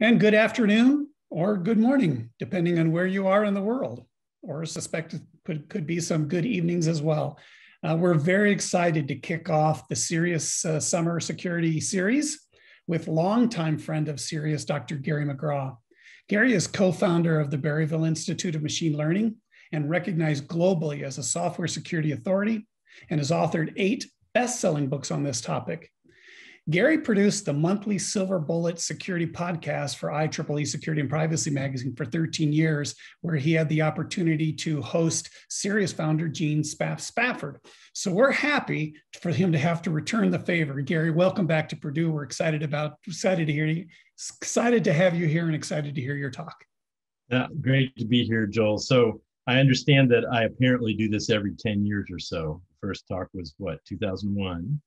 And good afternoon or good morning, depending on where you are in the world, or suspect could, could be some good evenings as well. Uh, we're very excited to kick off the CERIAS uh, Summer Security Series with longtime friend of CERIAS, Dr. Gary McGraw. Gary is co-founder of the Berryville Institute of Machine Learning and recognized globally as a software security authority and has authored eight best-selling books on this topic, Gary produced the monthly Silver Bullet Security podcast for IEEE Security and Privacy Magazine for 13 years, where he had the opportunity to host CERIAS founder Gene Spaff Spafford. So we're happy for him to have to return the favor. Gary, welcome back to Purdue. We're excited about excited to hear you, excited to have you here, and excited to hear your talk. Yeah, great to be here, Joel. So I understand that I apparently do this every 10 years or so. First talk was what 2001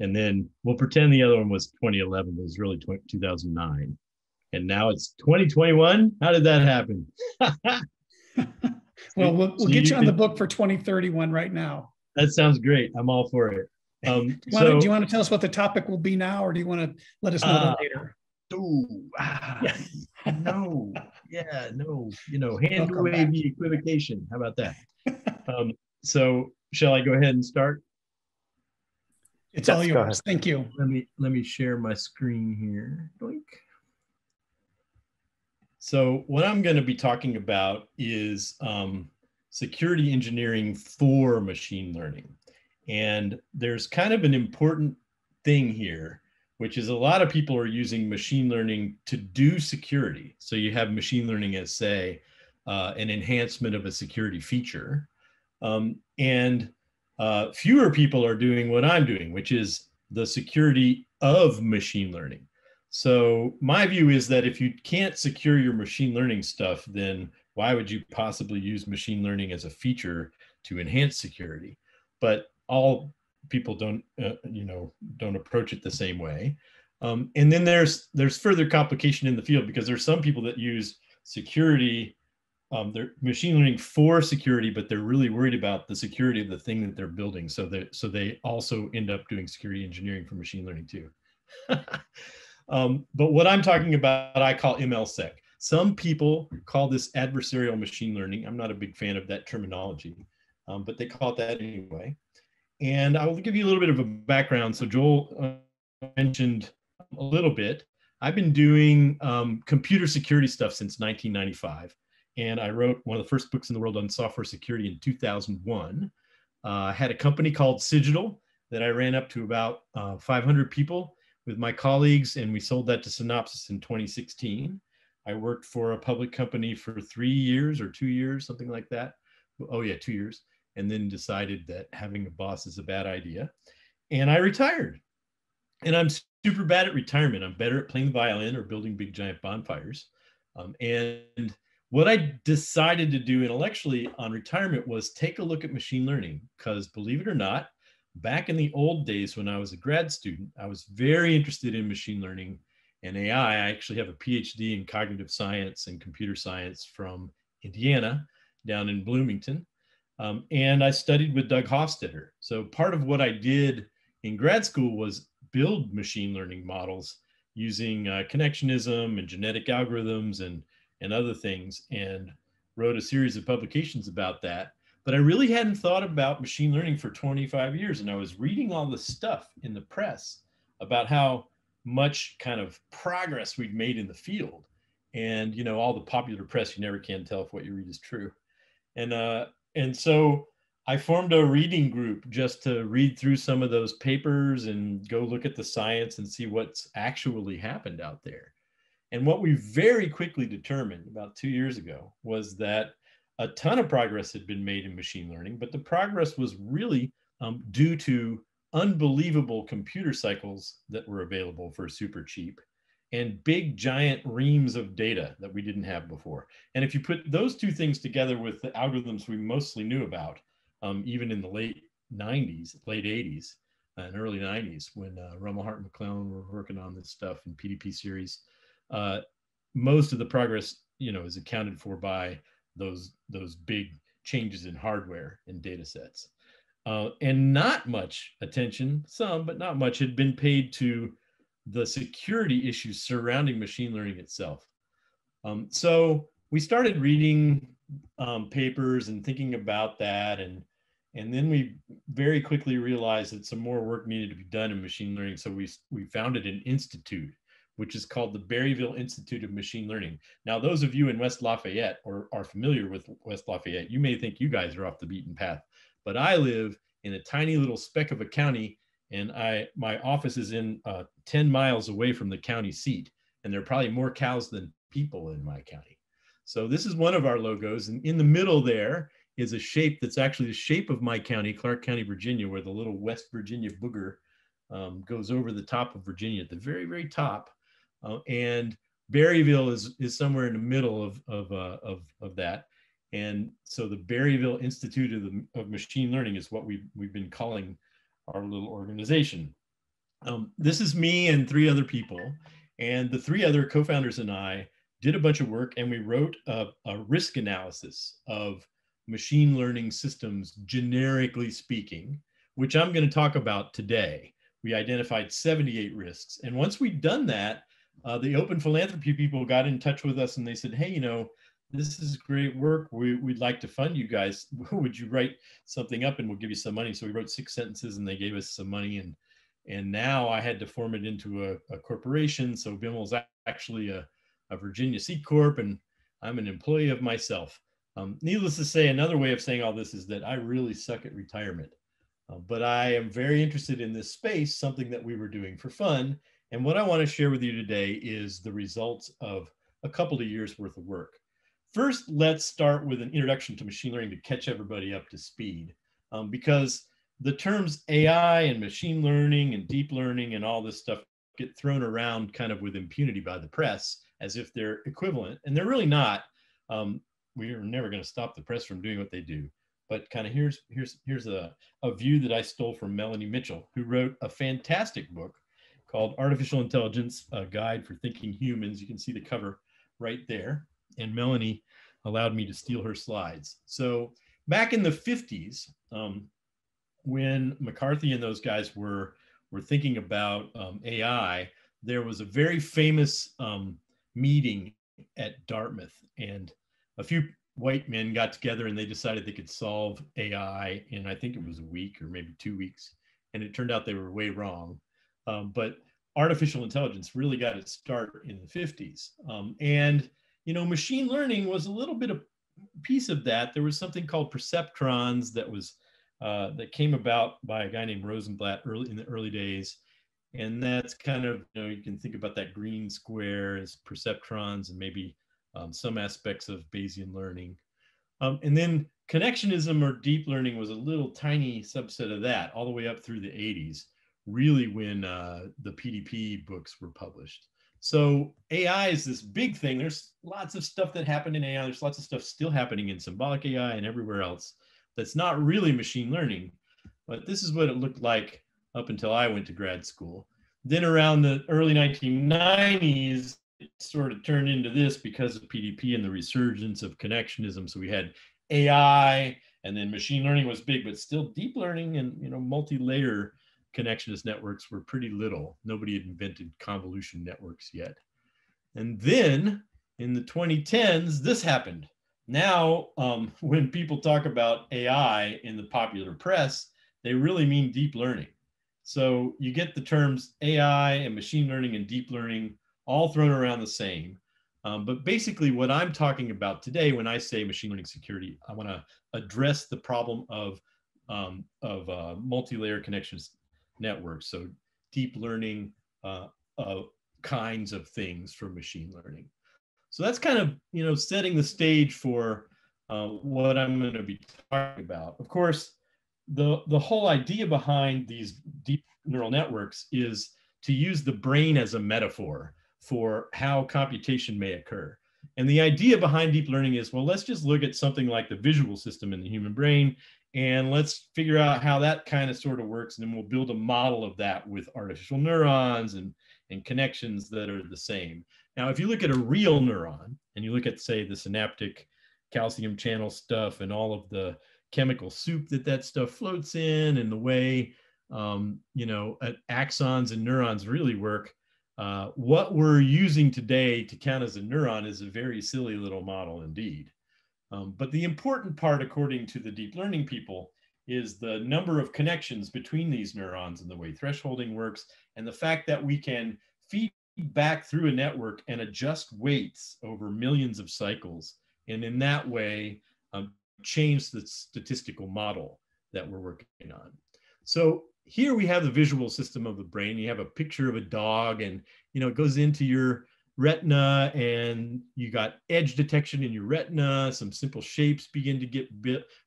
and then we'll pretend the other one was 2011 but it was really 20, 2009 and now it's 2021 how did that happen? Well we'll, we'll get you on the book for 2031 right now. That sounds great. I'm all for it. Um, so, do you want to tell us what the topic will be now or do you want to let us know uh, later? ooh, ah, no. Yeah no. You know hand wavy equivocation. How about that? Um, so shall i go ahead and start it's all yours. Thank you. Let me let me share my screen here. Doink. So what I'm going to be talking about is um, security engineering for machine learning. And there's kind of an important thing here, which is a lot of people are using machine learning to do security. So you have machine learning as, say, uh, an enhancement of a security feature. Um, and uh, fewer people are doing what I'm doing, which is the security of machine learning. So my view is that if you can't secure your machine learning stuff, then why would you possibly use machine learning as a feature to enhance security? But all people don't, uh, you know, don't approach it the same way. Um, and then there's there's further complication in the field because there's some people that use security um, they're machine learning for security, but they're really worried about the security of the thing that they're building. So that so they also end up doing security engineering for machine learning too. um, but what I'm talking about, I call MLSec. Some people call this adversarial machine learning. I'm not a big fan of that terminology, um, but they call it that anyway. And I will give you a little bit of a background. So Joel uh, mentioned a little bit. I've been doing um, computer security stuff since 1995 and I wrote one of the first books in the world on software security in 2001. Uh, I had a company called Cigital that I ran up to about uh, 500 people with my colleagues, and we sold that to Synopsys in 2016. I worked for a public company for three years or two years, something like that. Oh, yeah, two years. And then decided that having a boss is a bad idea. And I retired. And I'm super bad at retirement. I'm better at playing the violin or building big giant bonfires. Um, and what I decided to do intellectually on retirement was take a look at machine learning because believe it or not, back in the old days when I was a grad student, I was very interested in machine learning and AI. I actually have a PhD in cognitive science and computer science from Indiana down in Bloomington. Um, and I studied with Doug Hofstadter. So part of what I did in grad school was build machine learning models using uh, connectionism and genetic algorithms and and other things and wrote a series of publications about that. But I really hadn't thought about machine learning for 25 years. And I was reading all the stuff in the press about how much kind of progress we'd made in the field. And, you know, all the popular press, you never can tell if what you read is true. And, uh, and so I formed a reading group just to read through some of those papers and go look at the science and see what's actually happened out there. And what we very quickly determined about two years ago was that a ton of progress had been made in machine learning, but the progress was really um, due to unbelievable computer cycles that were available for super cheap and big giant reams of data that we didn't have before. And if you put those two things together with the algorithms we mostly knew about, um, even in the late 90s, late 80s, and early 90s, when uh, Rumelhart and McClelland were working on this stuff in PDP series, uh, most of the progress, you know, is accounted for by those those big changes in hardware and data sets. Uh, and not much attention, some, but not much, had been paid to the security issues surrounding machine learning itself. Um, so we started reading um, papers and thinking about that, and and then we very quickly realized that some more work needed to be done in machine learning. So we we founded an institute, which is called the Berryville Institute of Machine Learning. Now, those of you in West Lafayette or are familiar with West Lafayette, you may think you guys are off the beaten path, but I live in a tiny little speck of a county and I my office is in uh, 10 miles away from the county seat and there are probably more cows than people in my county so this is one of our logos and in the middle there is a shape that's actually the shape of my county clarke county virginia where the little west virginia booger um, goes over the top of virginia at the very very top uh, and berryville is is somewhere in the middle of of, uh, of of that and so the berryville institute of, the, of machine learning is what we've, we've been calling our little organization. Um, this is me and three other people. And the three other co founders and I did a bunch of work and we wrote a, a risk analysis of machine learning systems, generically speaking, which I'm going to talk about today. We identified 78 risks. And once we'd done that, uh, the open philanthropy people got in touch with us and they said, hey, you know, this is great work. We, would like to fund you guys. Would you write something up and we'll give you some money? So we wrote six sentences and they gave us some money. And, and now I had to form it into a, a corporation. So is actually a, a Virginia C Corp and I'm an employee of myself. Um, needless to say, another way of saying all this is that I really suck at retirement. Uh, but I am very interested in this space, something that we were doing for fun. And what I want to share with you today is the results of a couple of years worth of work. First, let's start with an introduction to machine learning to catch everybody up to speed. Um, because the terms AI and machine learning and deep learning and all this stuff get thrown around kind of with impunity by the press as if they're equivalent, and they're really not. Um, we are never going to stop the press from doing what they do. But kind of here's here's here's a, a view that I stole from Melanie Mitchell, who wrote a fantastic book called Artificial Intelligence: A Guide for Thinking Humans. You can see the cover right there and Melanie allowed me to steal her slides. So back in the 50s, um, when McCarthy and those guys were were thinking about um, AI, there was a very famous um, meeting at Dartmouth, and a few white men got together and they decided they could solve AI in I think it was a week or maybe two weeks, and it turned out they were way wrong. Um, but artificial intelligence really got its start in the 50s, um, and you know, machine learning was a little bit of piece of that. There was something called perceptrons that was uh, that came about by a guy named Rosenblatt early in the early days. And that's kind of, you know, you can think about that green square as perceptrons and maybe um, some aspects of Bayesian learning. Um, and then connectionism or deep learning was a little tiny subset of that all the way up through the 80s, really when uh, the PDP books were published. So AI is this big thing. There's lots of stuff that happened in AI. There's lots of stuff still happening in symbolic AI and everywhere else that's not really machine learning. But this is what it looked like up until I went to grad school. Then around the early 1990s, it sort of turned into this because of PDP and the resurgence of connectionism. So we had AI and then machine learning was big, but still deep learning and you know multi-layer connectionist networks were pretty little. Nobody had invented convolution networks yet. And then in the 2010s, this happened. Now, um, when people talk about AI in the popular press, they really mean deep learning. So you get the terms AI and machine learning and deep learning all thrown around the same. Um, but basically, what I'm talking about today when I say machine learning security, I want to address the problem of, um, of uh, multi-layer connections networks. So deep learning uh, uh, kinds of things for machine learning. So that's kind of you know setting the stage for uh, what I'm going to be talking about. Of course, the the whole idea behind these deep neural networks is to use the brain as a metaphor for how computation may occur. And the idea behind deep learning is well, let's just look at something like the visual system in the human brain and let's figure out how that kind of sort of works and then we'll build a model of that with artificial neurons and and connections that are the same now if you look at a real neuron and you look at say the synaptic calcium channel stuff and all of the chemical soup that that stuff floats in and the way um, you know axons and neurons really work uh, what we're using today to count as a neuron is a very silly little model indeed. Um, but the important part, according to the deep learning people, is the number of connections between these neurons and the way thresholding works, and the fact that we can feed back through a network and adjust weights over millions of cycles. And in that way, um, change the statistical model that we're working on. So here we have the visual system of the brain. You have a picture of a dog and, you know, it goes into your retina and you got edge detection in your retina. Some simple shapes begin to get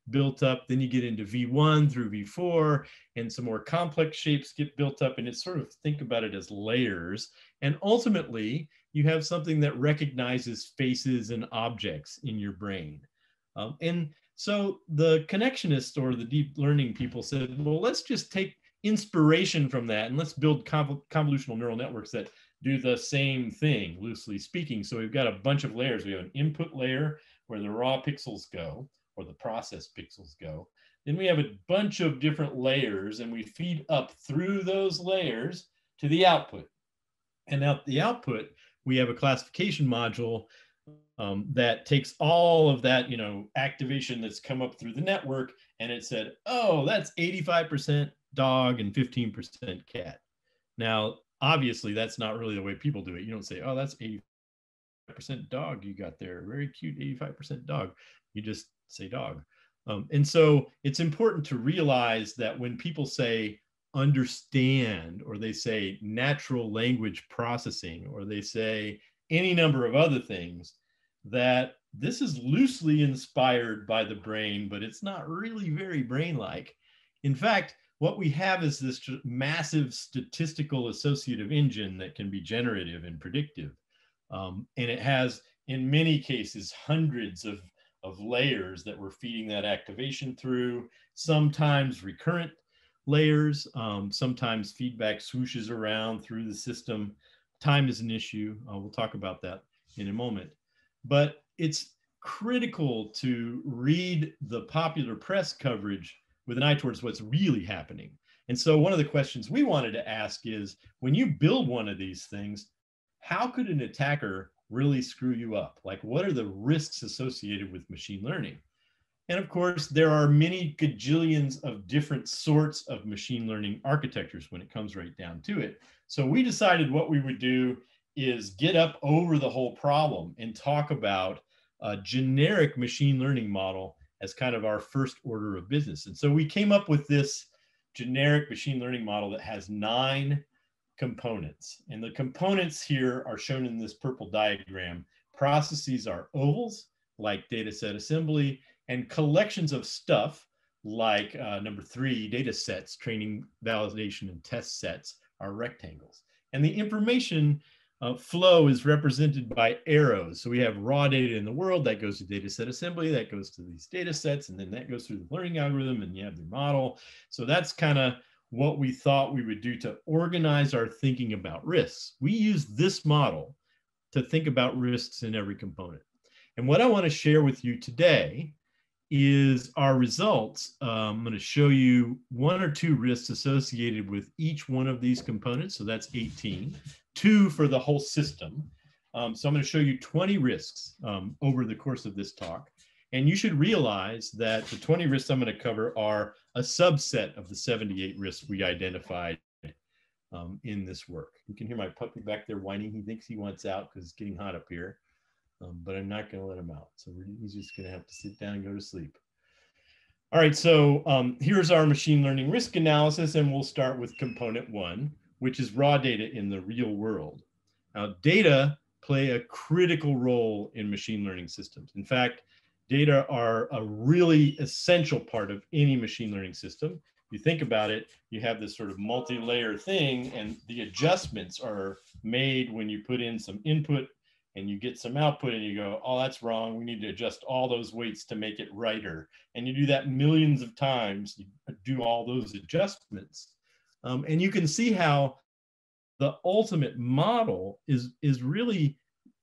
built up. Then you get into V1 through V4 and some more complex shapes get built up. And it's sort of think about it as layers. And ultimately, you have something that recognizes faces and objects in your brain. Um, and so the connectionists or the deep learning people said, well, let's just take inspiration from that and let's build convolutional neural networks that do the same thing, loosely speaking. So we've got a bunch of layers. We have an input layer where the raw pixels go or the process pixels go. Then we have a bunch of different layers and we feed up through those layers to the output. And at the output, we have a classification module um, that takes all of that, you know, activation that's come up through the network, and it said, oh, that's 85% dog and 15% cat. Now, obviously, that's not really the way people do it. You don't say, oh, that's 85% dog you got there, very cute 85% dog. You just say dog. Um, and so it's important to realize that when people say understand, or they say natural language processing, or they say any number of other things, that this is loosely inspired by the brain, but it's not really very brain like. In fact, what we have is this massive statistical associative engine that can be generative and predictive. Um, and it has, in many cases, hundreds of, of layers that we're feeding that activation through, sometimes recurrent layers, um, sometimes feedback swooshes around through the system. Time is an issue. Uh, we'll talk about that in a moment but it's critical to read the popular press coverage with an eye towards what's really happening. And so one of the questions we wanted to ask is when you build one of these things, how could an attacker really screw you up? Like what are the risks associated with machine learning? And of course, there are many gajillions of different sorts of machine learning architectures when it comes right down to it. So we decided what we would do is get up over the whole problem and talk about a generic machine learning model as kind of our first order of business. And so we came up with this generic machine learning model that has nine components. And the components here are shown in this purple diagram. Processes are ovals, like data set assembly, and collections of stuff, like uh, number three, data sets, training, validation, and test sets, are rectangles. And the information uh, flow is represented by arrows. So we have raw data in the world that goes to data set assembly, that goes to these data sets, and then that goes through the learning algorithm and you have the model. So that's kind of what we thought we would do to organize our thinking about risks. We use this model to think about risks in every component. And what I want to share with you today is our results. Um, I'm going to show you one or two risks associated with each one of these components. So that's 18 two for the whole system. Um, so I'm going to show you 20 risks um, over the course of this talk. And you should realize that the 20 risks I'm going to cover are a subset of the 78 risks we identified um, in this work. You can hear my puppy back there whining. He thinks he wants out because it's getting hot up here, um, but I'm not going to let him out. So he's just going to have to sit down and go to sleep. All right, so um, here's our machine learning risk analysis, and we'll start with component one which is raw data in the real world. Now, data play a critical role in machine learning systems. In fact, data are a really essential part of any machine learning system. You think about it, you have this sort of multi-layer thing and the adjustments are made when you put in some input and you get some output and you go, oh, that's wrong. We need to adjust all those weights to make it righter. And you do that millions of times, you do all those adjustments. Um, and you can see how the ultimate model is, is really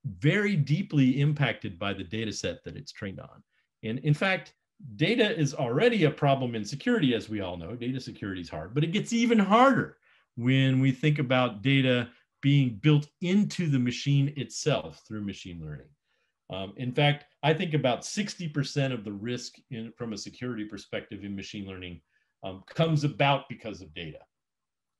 very deeply impacted by the data set that it's trained on. And in fact, data is already a problem in security, as we all know. Data security is hard, but it gets even harder when we think about data being built into the machine itself through machine learning. Um, in fact, I think about 60% of the risk in, from a security perspective in machine learning um, comes about because of data.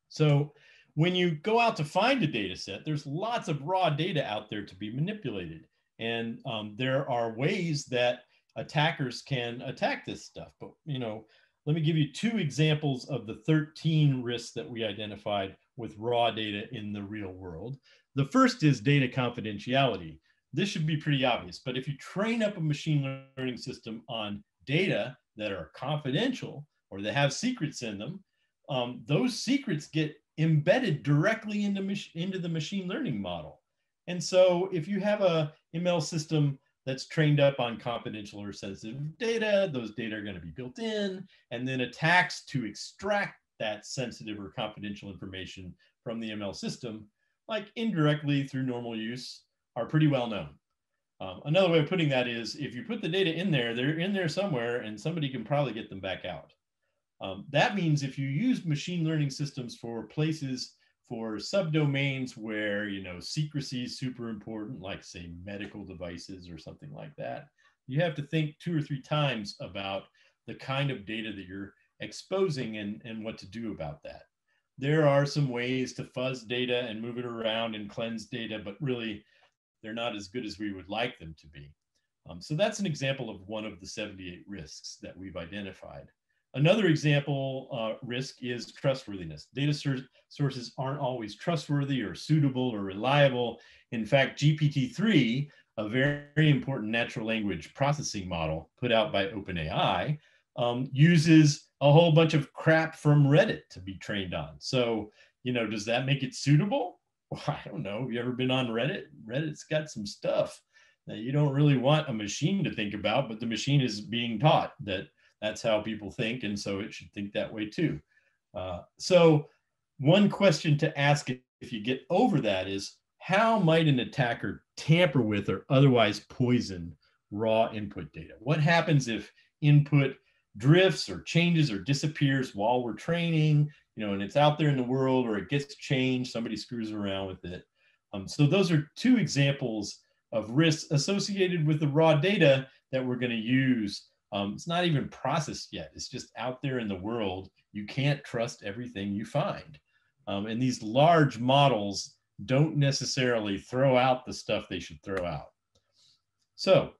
So when you go out to find a data set, there's lots of raw data out there to be manipulated. And um, there are ways that attackers can attack this stuff. But, you know, let me give you two examples of the 13 risks that we identified with raw data in the real world. The first is data confidentiality. This should be pretty obvious, but if you train up a machine learning system on data that are confidential or that have secrets in them, um, those secrets get embedded directly into, into the machine learning model. And so if you have a ML system that's trained up on confidential or sensitive data, those data are going to be built in, and then attacks to extract that sensitive or confidential information from the ML system, like indirectly through normal use, are pretty well known. Um, another way of putting that is if you put the data in there, they're in there somewhere and somebody can probably get them back out. Um, that means if you use machine learning systems for places for subdomains where you know secrecy is super important, like say medical devices or something like that, you have to think two or three times about the kind of data that you're exposing and, and what to do about that. There are some ways to fuzz data and move it around and cleanse data, but really they're not as good as we would like them to be. Um, so that's an example of one of the 78 risks that we've identified. Another example uh, risk is trustworthiness. Data sources aren't always trustworthy or suitable or reliable. In fact, GPT-3, a very, very, important natural language processing model put out by OpenAI, um, uses a whole bunch of crap from Reddit to be trained on. So, you know, does that make it suitable? Well, I don't know. Have you ever been on Reddit? Reddit's got some stuff that you don't really want a machine to think about, but the machine is being taught that that's how people think, and so it should think that way too. Uh, so, one question to ask if you get over that is how might an attacker tamper with or otherwise poison raw input data? What happens if input drifts or changes or disappears while we're training, you know, and it's out there in the world or it gets changed, somebody screws around with it. Um, so those are two examples of risks associated with the raw data that we're going to use um, it's not even processed yet. It's just out there in the world. You can't trust everything you find. Um, and these large models don't necessarily throw out the stuff they should throw out. So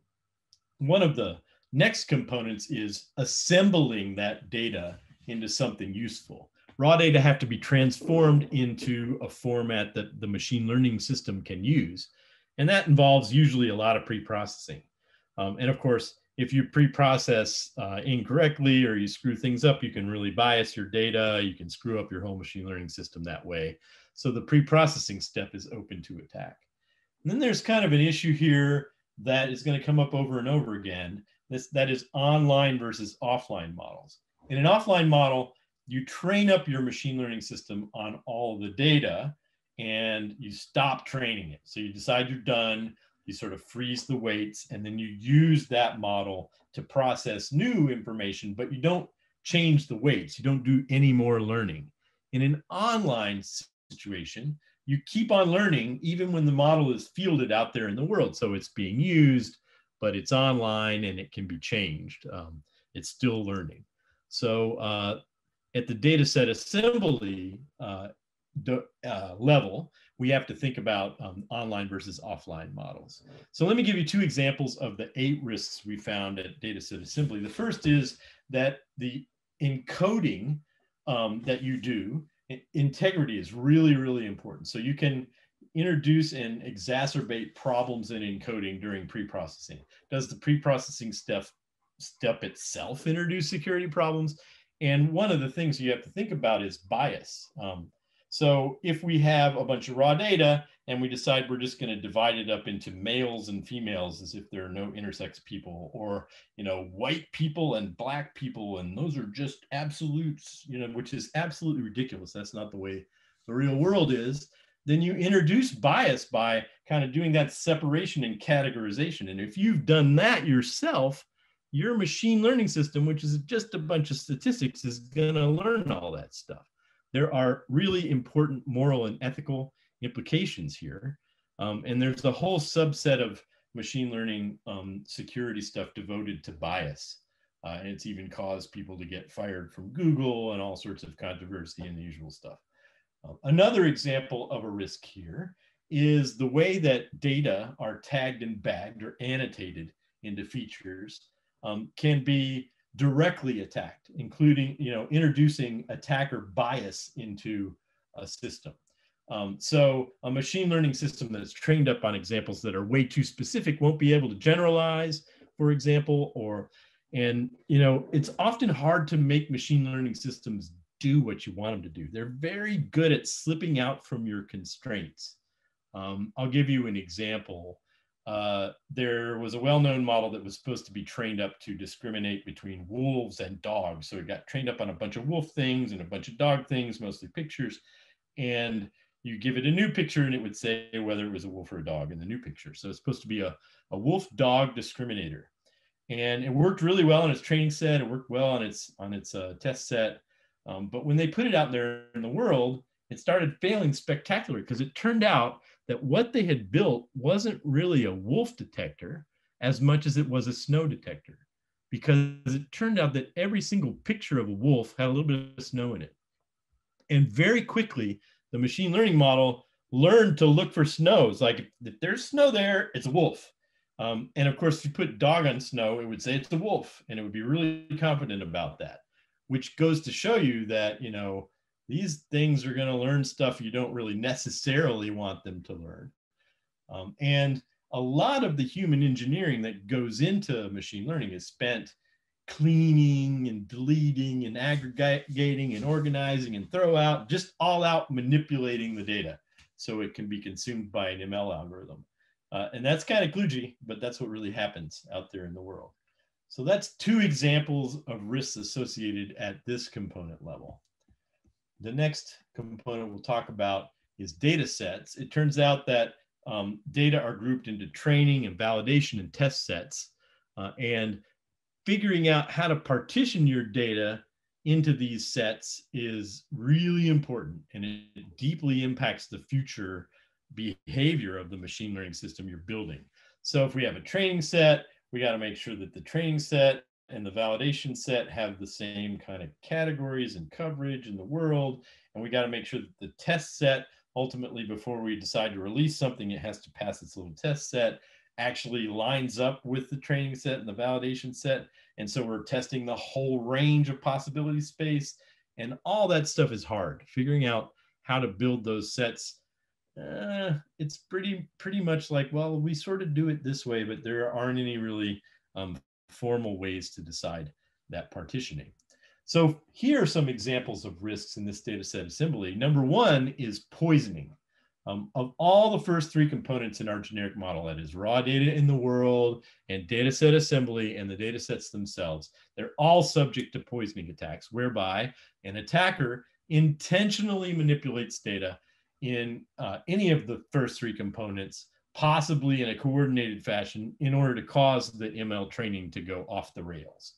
one of the next components is assembling that data into something useful. Raw data have to be transformed into a format that the machine learning system can use. And that involves usually a lot of pre-processing. Um, and of course, if you pre-process uh, incorrectly or you screw things up, you can really bias your data. You can screw up your whole machine learning system that way. So the pre-processing step is open to attack. And then there's kind of an issue here that is going to come up over and over again. This, that is online versus offline models. In an offline model, you train up your machine learning system on all the data and you stop training it. So you decide you're done you sort of freeze the weights and then you use that model to process new information, but you don't change the weights. You don't do any more learning. In an online situation, you keep on learning even when the model is fielded out there in the world. So it's being used, but it's online and it can be changed. Um, it's still learning. So uh, at the data set assembly uh, uh, level, we have to think about um, online versus offline models. So let me give you two examples of the eight risks we found at Dataset Assembly. The first is that the encoding um, that you do, integrity is really, really important. So you can introduce and exacerbate problems in encoding during pre-processing. Does the pre-processing step, step itself introduce security problems? And one of the things you have to think about is bias. Um, so if we have a bunch of raw data and we decide we're just going to divide it up into males and females as if there are no intersex people or, you know, white people and black people, and those are just absolutes, you know, which is absolutely ridiculous. That's not the way the real world is. Then you introduce bias by kind of doing that separation and categorization. And if you've done that yourself, your machine learning system, which is just a bunch of statistics, is going to learn all that stuff there are really important moral and ethical implications here. Um, and there's a whole subset of machine learning um, security stuff devoted to bias. Uh, and it's even caused people to get fired from Google and all sorts of controversy and the usual stuff. Uh, another example of a risk here is the way that data are tagged and bagged or annotated into features um, can be directly attacked, including you know introducing attacker bias into a system. Um, so a machine learning system that's trained up on examples that are way too specific won't be able to generalize, for example, or and you know it's often hard to make machine learning systems do what you want them to do. They're very good at slipping out from your constraints. Um, I'll give you an example. Uh, there was a well-known model that was supposed to be trained up to discriminate between wolves and dogs. So it got trained up on a bunch of wolf things and a bunch of dog things, mostly pictures. And you give it a new picture and it would say whether it was a wolf or a dog in the new picture. So it's supposed to be a, a wolf dog discriminator. And it worked really well on its training set. It worked well on its on its uh, test set. Um, but when they put it out there in the world, it started failing spectacularly because it turned out that what they had built wasn't really a wolf detector as much as it was a snow detector because it turned out that every single picture of a wolf had a little bit of snow in it. And very quickly, the machine learning model learned to look for snows. Like if there's snow there, it's a wolf. Um, and of course, if you put dog on snow, it would say it's a wolf, and it would be really confident about that, which goes to show you that, you know, these things are going to learn stuff you don't really necessarily want them to learn. Um, and a lot of the human engineering that goes into machine learning is spent cleaning and deleting and aggregating and organizing and throw out, just all out manipulating the data so it can be consumed by an ML algorithm. Uh, and that's kind of kludgy, but that's what really happens out there in the world. So that's two examples of risks associated at this component level. The next component we'll talk about is data sets. It turns out that um, data are grouped into training and validation and test sets. Uh, and figuring out how to partition your data into these sets is really important and it deeply impacts the future behavior of the machine learning system you're building. So if we have a training set, we got to make sure that the training set and the validation set have the same kind of categories and coverage in the world. And we got to make sure that the test set, ultimately, before we decide to release something, it has to pass its little test set, actually lines up with the training set and the validation set. And so we're testing the whole range of possibility space. And all that stuff is hard. Figuring out how to build those sets uh, it's pretty pretty much like well we sort of do it this way but there aren't any really um, formal ways to decide that partitioning. So here are some examples of risks in this data set assembly. Number one is poisoning. Um, of all the first three components in our generic model, that is raw data in the world and data set assembly and the data sets themselves, they're all subject to poisoning attacks, whereby an attacker intentionally manipulates data in uh, any of the first three components possibly in a coordinated fashion in order to cause the ML training to go off the rails.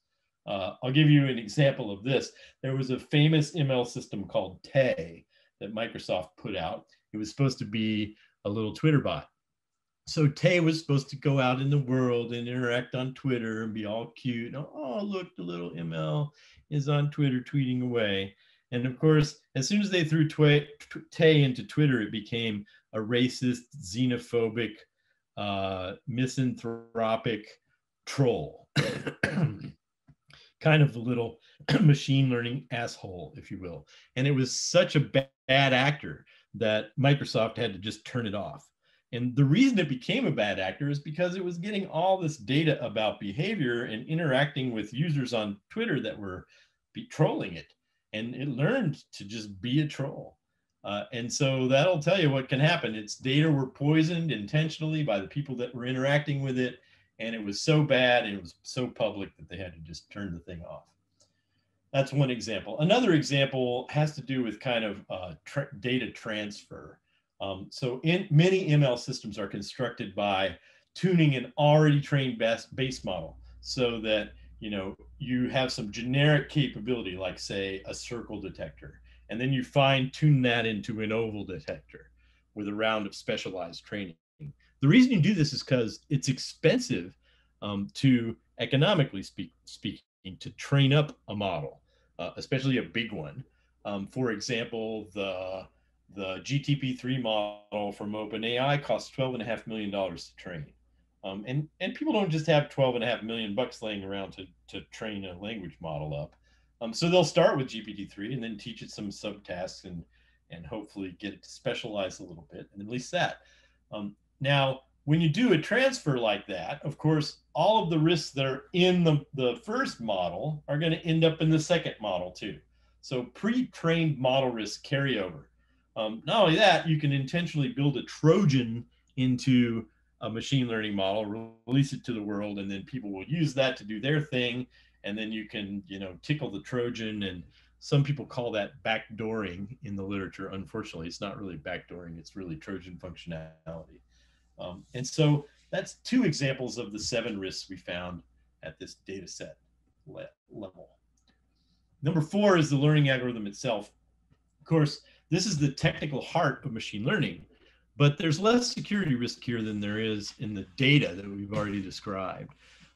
Uh, I'll give you an example of this. There was a famous ML system called Tay that Microsoft put out. It was supposed to be a little Twitter bot. So Tay was supposed to go out in the world and interact on Twitter and be all cute. Oh, look, the little ML is on Twitter tweeting away. And of course, as soon as they threw Tay into Twitter, it became a racist, xenophobic, uh, misanthropic troll. kind of a little machine learning asshole, if you will. And it was such a bad actor that Microsoft had to just turn it off. And the reason it became a bad actor is because it was getting all this data about behavior and interacting with users on Twitter that were trolling it. And it learned to just be a troll. Uh, and so that'll tell you what can happen. Its data were poisoned intentionally by the people that were interacting with it. And it was so bad and it was so public that they had to just turn the thing off. That's one example. Another example has to do with kind of uh, tra data transfer. Um, so in, many ML systems are constructed by tuning an already trained best base model so that you know you have some generic capability like say a circle detector and then you fine tune that into an oval detector. with a round of specialized training. The reason you do this is because it's expensive um, to economically speak, speaking to train up a model, uh, especially a big one. Um, for example, the the GTP3 model from OpenAI costs $12.5 million to train. Um, and, and people don't just have 12.5 million bucks laying around to, to train a language model up. Um, so they'll start with GPT-3 and then teach it some subtasks and, and hopefully get it to specialize a little bit and at least that. Um, now, when you do a transfer like that, of course, all of the risks that are in the, the first model are going to end up in the second model too. So pre-trained model risk carryover. Um, not only that, you can intentionally build a Trojan into a machine learning model, release it to the world, and then people will use that to do their thing. And then you can, you know, tickle the Trojan. And some people call that backdooring in the literature. Unfortunately, it's not really backdooring, it's really Trojan functionality. Um, and so that's two examples of the seven risks we found at this data set le level. Number four is the learning algorithm itself. Of course, this is the technical heart of machine learning, but there's less security risk here than there is in the data that we've already described.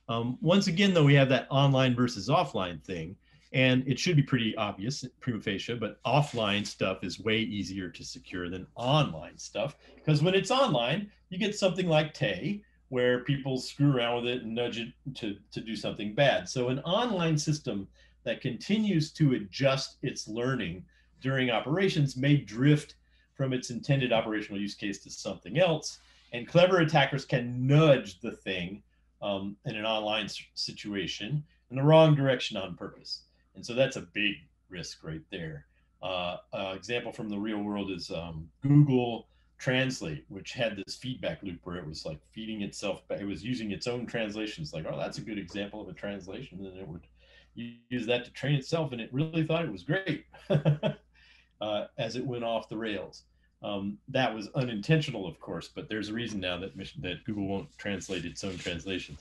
Um, once again, though, we have that online versus offline thing, and it should be pretty obvious prima facie, but offline stuff is way easier to secure than online stuff because when it's online, you get something like Tay, where people screw around with it and nudge it to, to do something bad. So an online system that continues to adjust its learning during operations may drift from its intended operational use case to something else. And clever attackers can nudge the thing um, in an online situation in the wrong direction on purpose. And so that's a big risk right there. Uh, uh, example from the real world is um, Google Translate, which had this feedback loop where it was like feeding itself, back. it was using its own translations. Like, oh, that's a good example of a translation. And it would use that to train itself, and it really thought it was great. uh, as it went off the rails. Um, that was unintentional, of course, but there's a reason now that, that Google won't translate its own translations.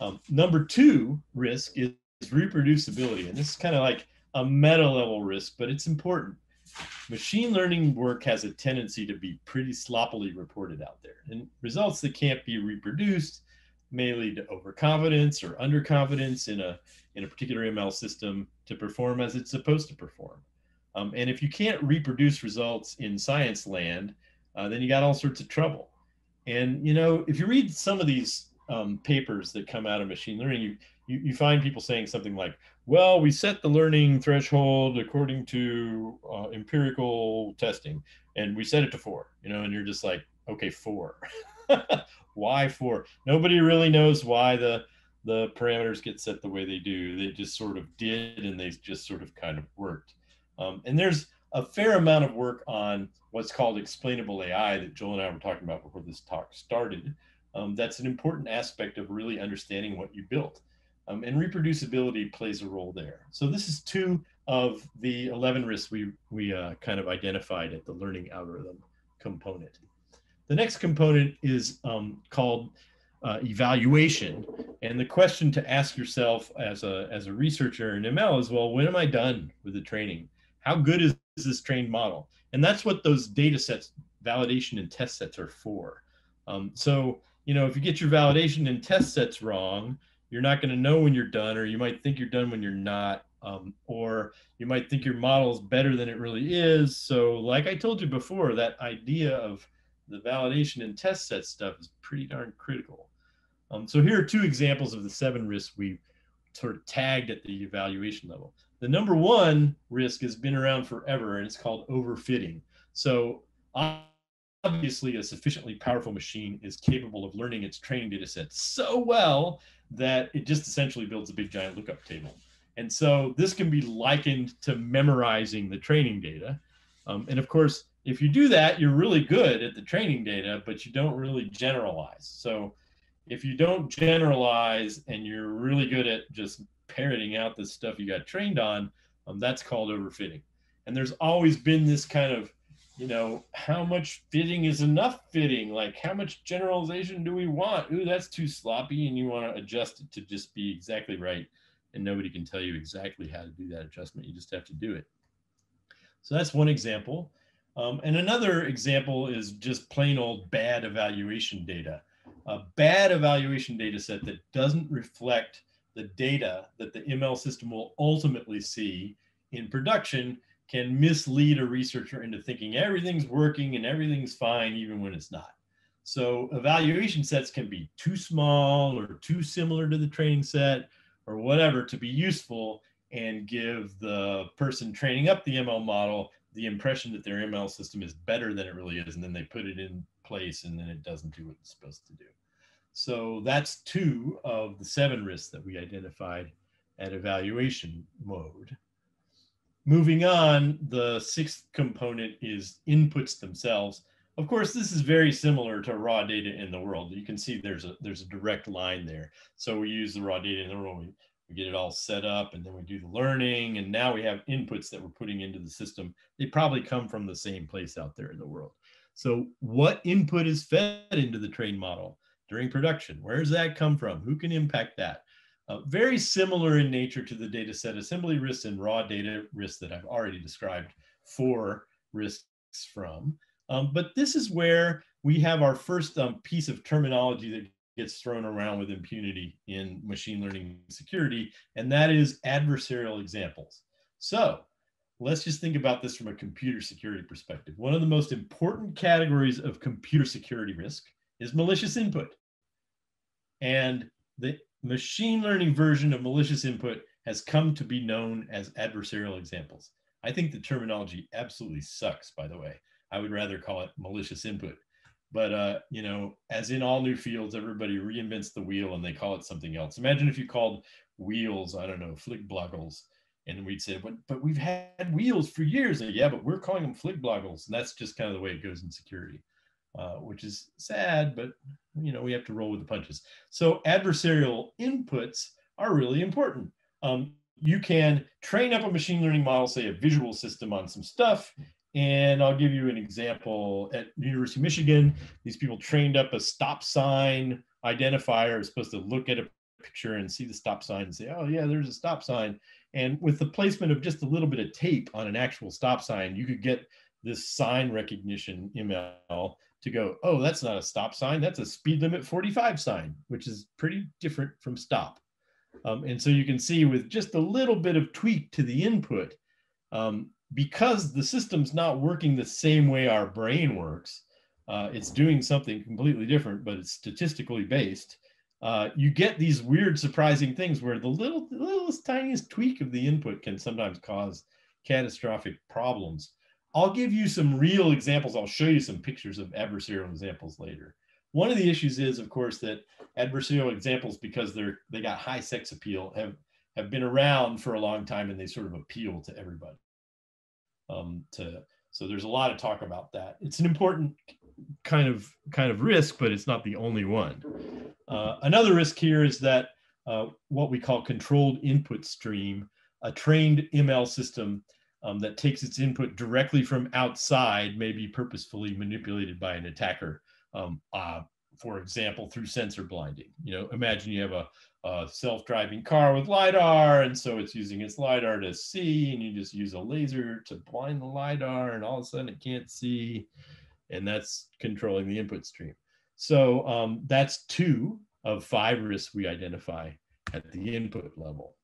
Um, number two risk is reproducibility. And this is kind of like a meta level risk, but it's important. Machine learning work has a tendency to be pretty sloppily reported out there. And results that can't be reproduced may lead to overconfidence or underconfidence in a, in a particular ML system to perform as it's supposed to perform. Um, and if you can't reproduce results in science land, uh, then you got all sorts of trouble. And you know, if you read some of these um, papers that come out of machine learning, you, you, you find people saying something like, "Well, we set the learning threshold according to uh, empirical testing, and we set it to four. You know, and you're just like, "Okay, four. why four? Nobody really knows why the the parameters get set the way they do. They just sort of did, and they just sort of kind of worked. Um, and there's a fair amount of work on what's called explainable AI that Joel and I were talking about before this talk started. Um, that's an important aspect of really understanding what you built. Um, and reproducibility plays a role there. So this is two of the 11 risks we, we uh, kind of identified at the learning algorithm component. The next component is um, called uh, evaluation. And the question to ask yourself as a, as a researcher in ML is, well, when am I done with the training? How good is this trained model? And that's what those data sets, validation and test sets are for. Um, so, you know, if you get your validation and test sets wrong, you're not going to know when you're done, or you might think you're done when you're not, um, or you might think your model is better than it really is. So, like I told you before, that idea of the validation and test set stuff is pretty darn critical. Um, so here are two examples of the seven risks we sort of tagged at the evaluation level. The number one risk has been around forever, and it's called overfitting. So obviously, a sufficiently powerful machine is capable of learning its training data set so well that it just essentially builds a big giant lookup table. And so this can be likened to memorizing the training data. Um, and of course, if you do that, you're really good at the training data, but you don't really generalize. So if you don't generalize and you're really good at just parroting out the stuff you got trained on, um, that's called overfitting. And there's always been this kind of, you know, how much fitting is enough fitting? Like, how much generalization do we want? Ooh, that's too sloppy, and you want to adjust it to just be exactly right. And nobody can tell you exactly how to do that adjustment. You just have to do it. So that's one example. Um, and another example is just plain old bad evaluation data. A bad evaluation data set that doesn't reflect the data that the ML system will ultimately see in production can mislead a researcher into thinking everything's working and everything's fine even when it's not. So evaluation sets can be too small or too similar to the training set or whatever to be useful and give the person training up the ML model the impression that their ML system is better than it really is. And then they put it in place and then it doesn't do what it's supposed to do. So that's two of the seven risks that we identified at evaluation mode. Moving on, the sixth component is inputs themselves. Of course, this is very similar to raw data in the world. You can see there's a there's a direct line there. So we use the raw data in the world. We, we get it all set up and then we do the learning. And now we have inputs that we're putting into the system. They probably come from the same place out there in the world. So what input is fed into the train model during production? Where does that come from? Who can impact that? Uh, very similar in nature to the data set assembly risks and raw data risks that I've already described for risks from. Um, but this is where we have our first um, piece of terminology that gets thrown around with impunity in machine learning security, and that is adversarial examples. So let's just think about this from a computer security perspective. One of the most important categories of computer security risk is malicious input. And the machine learning version of malicious input has come to be known as adversarial examples. I think the terminology absolutely sucks, by the way. I would rather call it malicious input. But uh, you know, as in all new fields, everybody reinvents the wheel and they call it something else. Imagine if you called wheels, I don't know, flickbloggles, and we'd say, but but we've had wheels for years. And, yeah, but we're calling them flickbloggles, and that's just kind of the way it goes in security, uh, which is sad, but you know we have to roll with the punches. So adversarial inputs are really important. Um, you can train up a machine learning model, say a visual system on some stuff, and I'll give you an example at University of Michigan. These people trained up a stop sign identifier. It's supposed to look at a picture and see the stop sign and say, oh yeah, there's a stop sign. And with the placement of just a little bit of tape on an actual stop sign, you could get this sign recognition ML to go, oh, that's not a stop sign. That's a speed limit 45 sign, which is pretty different from stop. Um, and so you can see with just a little bit of tweak to the input, um, because the system's not working the same way our brain works, uh, it's doing something completely different, but it's statistically based. Uh, you get these weird, surprising things where the little, the littlest, tiniest tweak of the input can sometimes cause catastrophic problems. I'll give you some real examples. I'll show you some pictures of adversarial examples later. One of the issues is, of course, that adversarial examples, because they're they got high sex appeal, have have been around for a long time and they sort of appeal to everybody um, to so there's a lot of talk about that. It's an important kind of kind of risk, but it's not the only one. Uh, another risk here is that uh, what we call controlled input stream, a trained ML system um, that takes its input directly from outside may be purposefully manipulated by an attacker. Um, uh, for example, through sensor blinding. You know, imagine you have a, a self-driving car with lidar and so it's using its lidar to see and you just use a laser to blind the lidar and all of a sudden it can't see and that's controlling the input stream so um, that's two of five risks we identify at the input level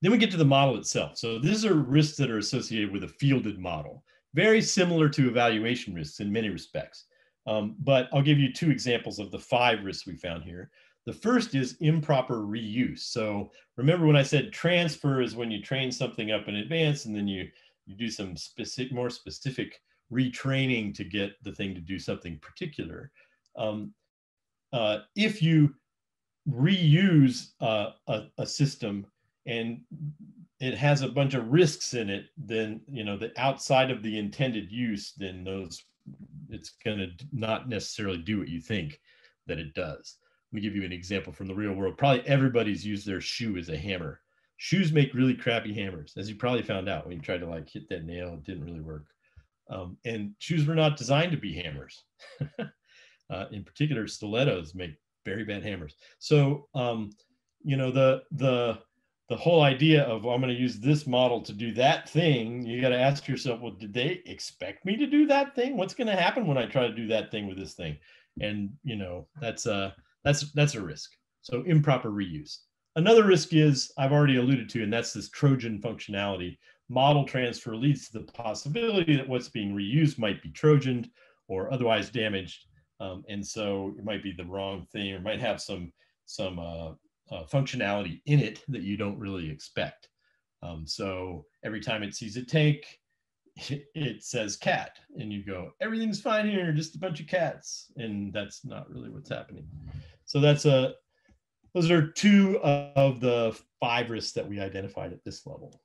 then we get to the model itself so these are risks that are associated with a fielded model very similar to evaluation risks in many respects um, but i'll give you two examples of the five risks we found here the first is improper reuse. So remember when I said transfer is when you train something up in advance and then you, you do some specific, more specific retraining to get the thing to do something particular. Um, uh, if you reuse uh, a, a system and it has a bunch of risks in it, then you know the outside of the intended use, then those it's going to not necessarily do what you think that it does. Let me give you an example from the real world. Probably everybody's used their shoe as a hammer. Shoes make really crappy hammers, as you probably found out when you tried to like hit that nail. It didn't really work. Um, and shoes were not designed to be hammers. uh, in particular, stilettos make very bad hammers. So, um, you know, the the the whole idea of well, I'm going to use this model to do that thing, you got to ask yourself, well, did they expect me to do that thing? What's going to happen when I try to do that thing with this thing? And you know, that's a that's that's a risk. So improper reuse. Another risk is I've already alluded to, and that's this Trojan functionality. Model transfer leads to the possibility that what's being reused might be Trojaned or otherwise damaged, um, and so it might be the wrong thing or might have some some uh, uh, functionality in it that you don't really expect. Um, so every time it sees a tank, it says cat, and you go, everything's fine here, just a bunch of cats, and that's not really what's happening. So that's a those are two of the five risks that we identified at this level.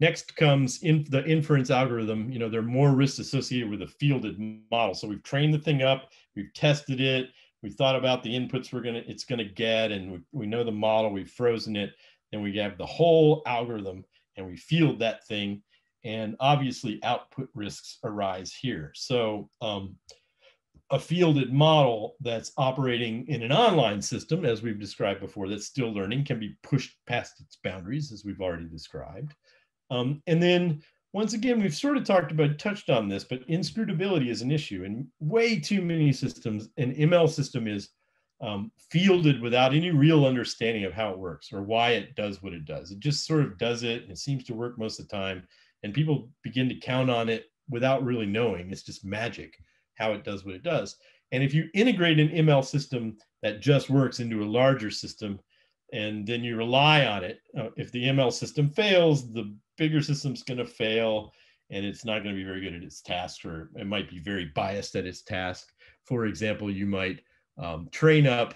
Next comes in the inference algorithm. You know, there are more risks associated with a fielded model. So we've trained the thing up, we've tested it, we thought about the inputs we're gonna it's gonna get, and we, we know the model, we've frozen it, and we have the whole algorithm, and we field that thing, and obviously output risks arise here. So um, a fielded model that's operating in an online system, as we've described before, that's still learning, can be pushed past its boundaries, as we've already described. Um, and then once again, we've sort of talked about, touched on this, but inscrutability is an issue. And way too many systems, an ML system is um, fielded without any real understanding of how it works or why it does what it does. It just sort of does it and it seems to work most of the time. And people begin to count on it without really knowing. It's just magic how it does what it does. And if you integrate an ML system that just works into a larger system, and then you rely on it. Uh, if the ML system fails, the bigger system's going to fail and it's not going to be very good at its task or it might be very biased at its task. For example, you might um, train up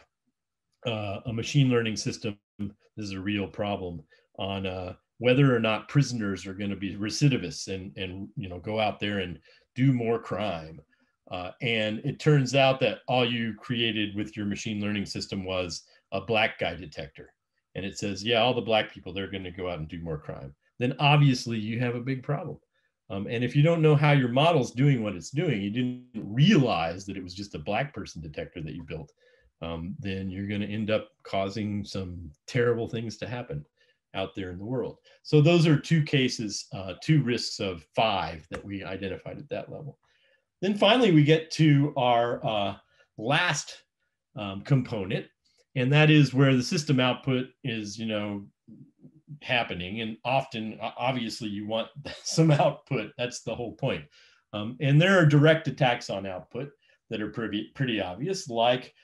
uh, a machine learning system. This is a real problem on uh, whether or not prisoners are going to be recidivists and, and you know go out there and do more crime. Uh, and it turns out that all you created with your machine learning system was a black guy detector. And it says, yeah, all the black people, they're going to go out and do more crime then obviously you have a big problem. Um, and if you don't know how your model's doing what it's doing, you didn't realize that it was just a black person detector that you built, um, then you're going to end up causing some terrible things to happen out there in the world. So those are two cases, uh, two risks of five that we identified at that level. Then finally, we get to our uh, last um, component, and that is where the system output is, you know, happening and often obviously you want some output. That's the whole point. Um, and there are direct attacks on output that are pretty pretty obvious like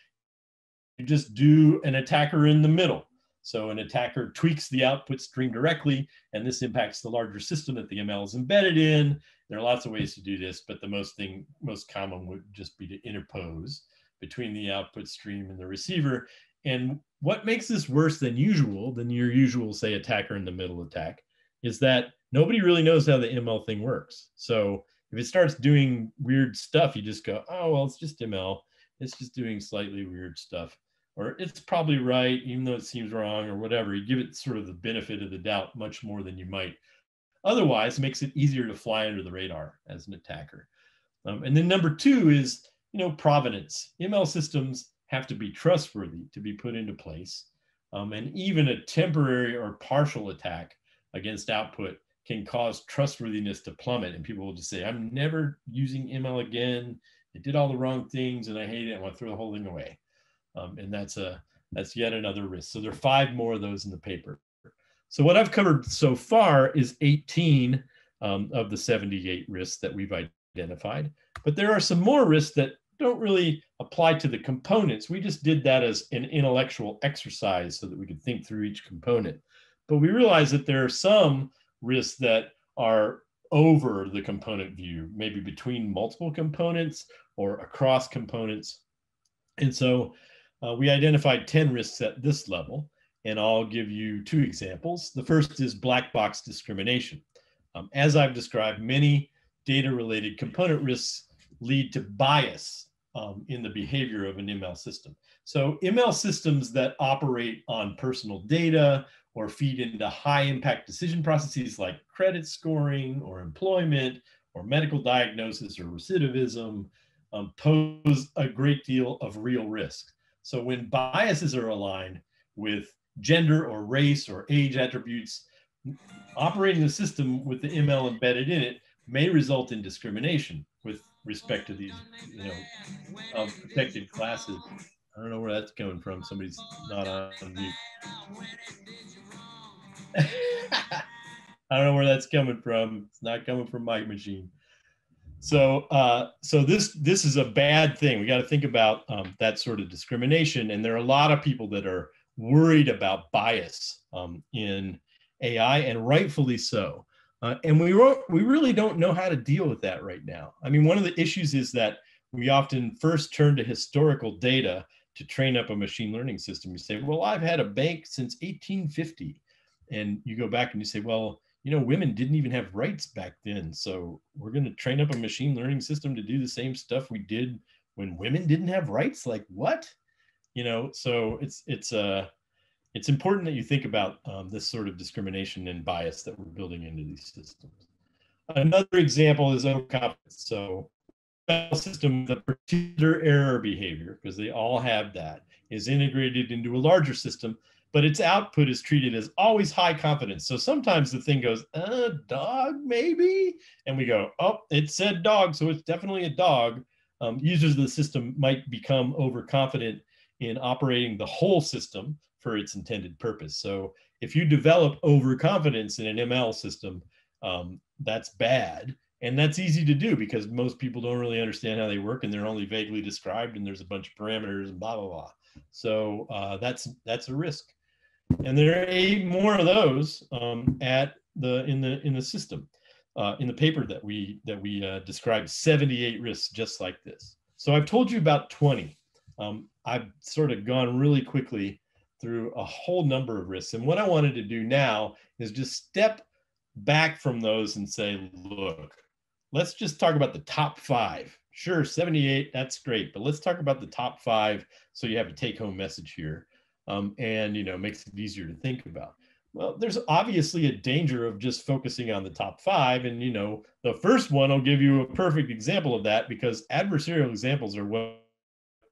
you just do an attacker in the middle. So an attacker tweaks the output stream directly and this impacts the larger system that the ml is embedded in. There are lots of ways to do this but the most thing most common would just be to interpose between the output stream and the receiver and what makes this worse than usual, than your usual, say, attacker in the middle attack, is that nobody really knows how the ML thing works. So if it starts doing weird stuff, you just go, oh, well, it's just ML. It's just doing slightly weird stuff. Or it's probably right, even though it seems wrong, or whatever. You give it sort of the benefit of the doubt much more than you might otherwise, makes it easier to fly under the radar as an attacker. Um, and then number two is, you know, provenance. ML systems have to be trustworthy to be put into place. Um, and even a temporary or partial attack against output can cause trustworthiness to plummet. And people will just say, I'm never using ML again. It did all the wrong things and I hate it. I want to throw the whole thing away. Um, and that's a that's yet another risk. So there are five more of those in the paper. So what I've covered so far is 18 um, of the 78 risks that we've identified. But there are some more risks that don't really apply to the components. We just did that as an intellectual exercise so that we could think through each component. But we realized that there are some risks that are over the component view, maybe between multiple components or across components. And so uh, we identified 10 risks at this level, and I'll give you two examples. The first is black box discrimination. Um, as I've described, many data related component risks lead to bias um, in the behavior of an ML system. So ML systems that operate on personal data or feed into high impact decision processes like credit scoring or employment or medical diagnosis or recidivism um, pose a great deal of real risk. So when biases are aligned with gender or race or age attributes, operating the system with the ML embedded in it may result in discrimination with respect to these, you know, um, protected classes. I don't know where that's coming from. Somebody's not on mute. I don't know where that's coming from. It's not coming from Mike Machine. So, uh, so this this is a bad thing. We got to think about um, that sort of discrimination, and there are a lot of people that are worried about bias um, in AI, and rightfully so. Uh, and we we really don't know how to deal with that right now. I mean, one of the issues is that we often first turn to historical data to train up a machine learning system. You say, well, I've had a bank since 1850, and you go back and you say, well, you know, women didn't even have rights back then. So we're going to train up a machine learning system to do the same stuff we did when women didn't have rights. Like what? You know, so it's it's uh it's important that you think about um, this sort of discrimination and bias that we're building into these systems. Another example is overconfidence. So a system with a particular error behavior, because they all have that, is integrated into a larger system but its output is treated as always high confidence. So sometimes the thing goes, uh, dog, maybe? And we go, oh, it said dog, so it's definitely a dog. Um, users of the system might become overconfident in operating the whole system for its intended purpose. So if you develop overconfidence in an ML system, um, that's bad. And that's easy to do because most people don't really understand how they work and they're only vaguely described and there's a bunch of parameters and blah, blah, blah. So uh, that's, that's a risk and there are eight more of those um, at the in the in the system uh, in the paper that we that we uh, described 78 risks just like this so i've told you about 20 um, i've sort of gone really quickly through a whole number of risks. And what i wanted to do now is just step back from those and say look let's just talk about the top five. Sure 78 that's great but let's talk about the top five so you have a take home message here um, and you know makes it easier to think about. Well there's obviously a danger of just focusing on the top five and you know the first one will give you a perfect example of that because adversarial examples are what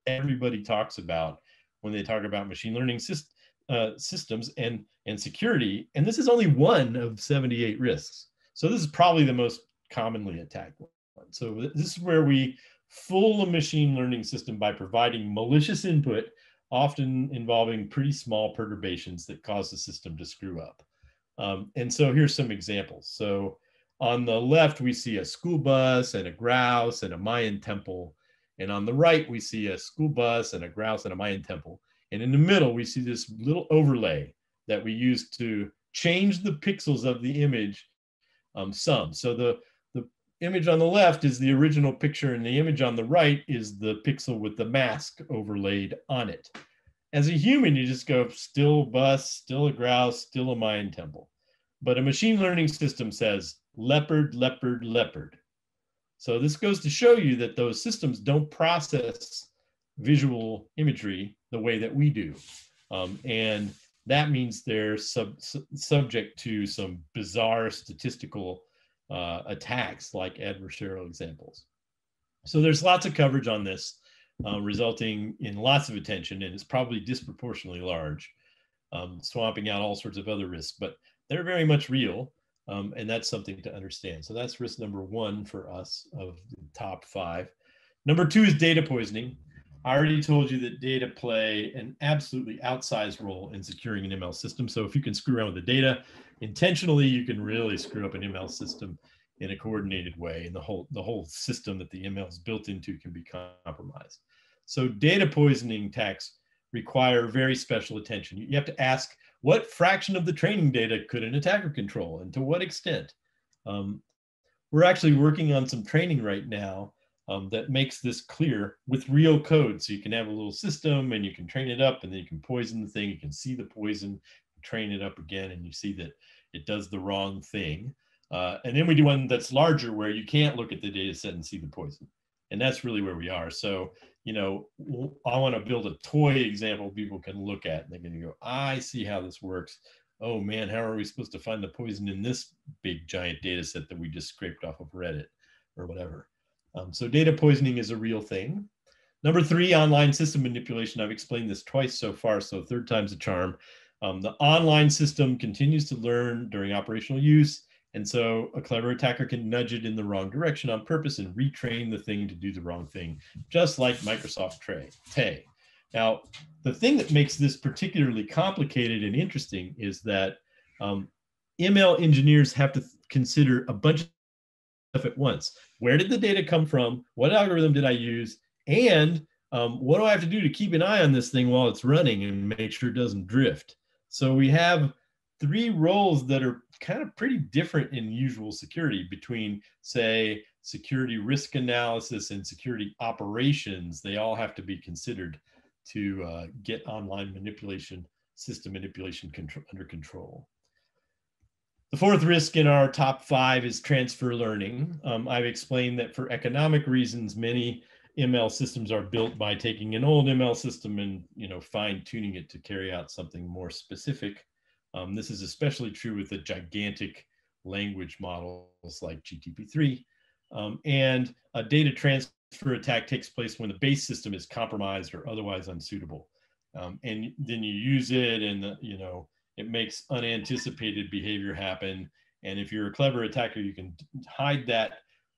everybody talks about when they talk about machine learning syst- uh, systems and and security and this is only one of 78 risks so this is probably the most commonly attacked one so this is where we fool a machine learning system by providing malicious input often involving pretty small perturbations that cause the system to screw up. Um, and so here's some examples. So on the left, we see a school bus and a grouse and a Mayan temple. And on the right, we see a school bus and a grouse and a Mayan temple. And in the middle, we see this little overlay that we use to change the pixels of the image um, some. So the image on the left is the original picture and the image on the right is the pixel with the mask overlaid on it. As a human, you just go still bus, still a grouse, still a Mayan temple. But a machine learning system says leopard, leopard, leopard. So this goes to show you that those systems don't process visual imagery the way that we do. Um, and that means they're sub, subject to some bizarre statistical uh, attacks like adversarial examples. So there's lots of coverage on this, uh, resulting in lots of attention, and it's probably disproportionately large, um, swamping out all sorts of other risks, but they're very much real, um, and that's something to understand. So that's risk number one for us of the top five. Number two is data poisoning. I already told you that data play an absolutely outsized role in securing an ML system. So if you can screw around with the data, intentionally, you can really screw up an ML system in a coordinated way, and the whole the whole system that the ML is built into can be compromised. So data poisoning attacks require very special attention. You have to ask what fraction of the training data could an attacker control, and to what extent. Um, we're actually working on some training right now um, that makes this clear with real code. So you can have a little system and you can train it up and then you can poison the thing. You can see the poison, train it up again, and you see that it does the wrong thing. Uh, and then we do one that's larger where you can't look at the data set and see the poison. And that's really where we are. So, you know, I want to build a toy example people can look at and they can go, I see how this works. Oh man, how are we supposed to find the poison in this big giant data set that we just scraped off of Reddit or whatever? Um, so data poisoning is a real thing. Number three, online system manipulation. I've explained this twice so far, so third time's a charm. Um, the online system continues to learn during operational use. And so a clever attacker can nudge it in the wrong direction on purpose and retrain the thing to do the wrong thing, just like Microsoft Tray, Tay. Now, the thing that makes this particularly complicated and interesting is that um, ML engineers have to consider a bunch of stuff at once. Where did the data come from? What algorithm did I use? And um, what do I have to do to keep an eye on this thing while it's running and make sure it doesn't drift? So we have three roles that are kind of pretty different in usual security between, say, security risk analysis and security operations. They all have to be considered to uh, get online manipulation, system manipulation under control. The fourth risk in our top five is transfer learning. Um, I've explained that for economic reasons, many ML systems are built by taking an old ML system and you know fine tuning it to carry out something more specific. Um, this is especially true with the gigantic language models like GTP3. Um, and a data transfer attack takes place when the base system is compromised or otherwise unsuitable. Um, and then you use it and the, you know it makes unanticipated behavior happen. And if you're a clever attacker, you can hide that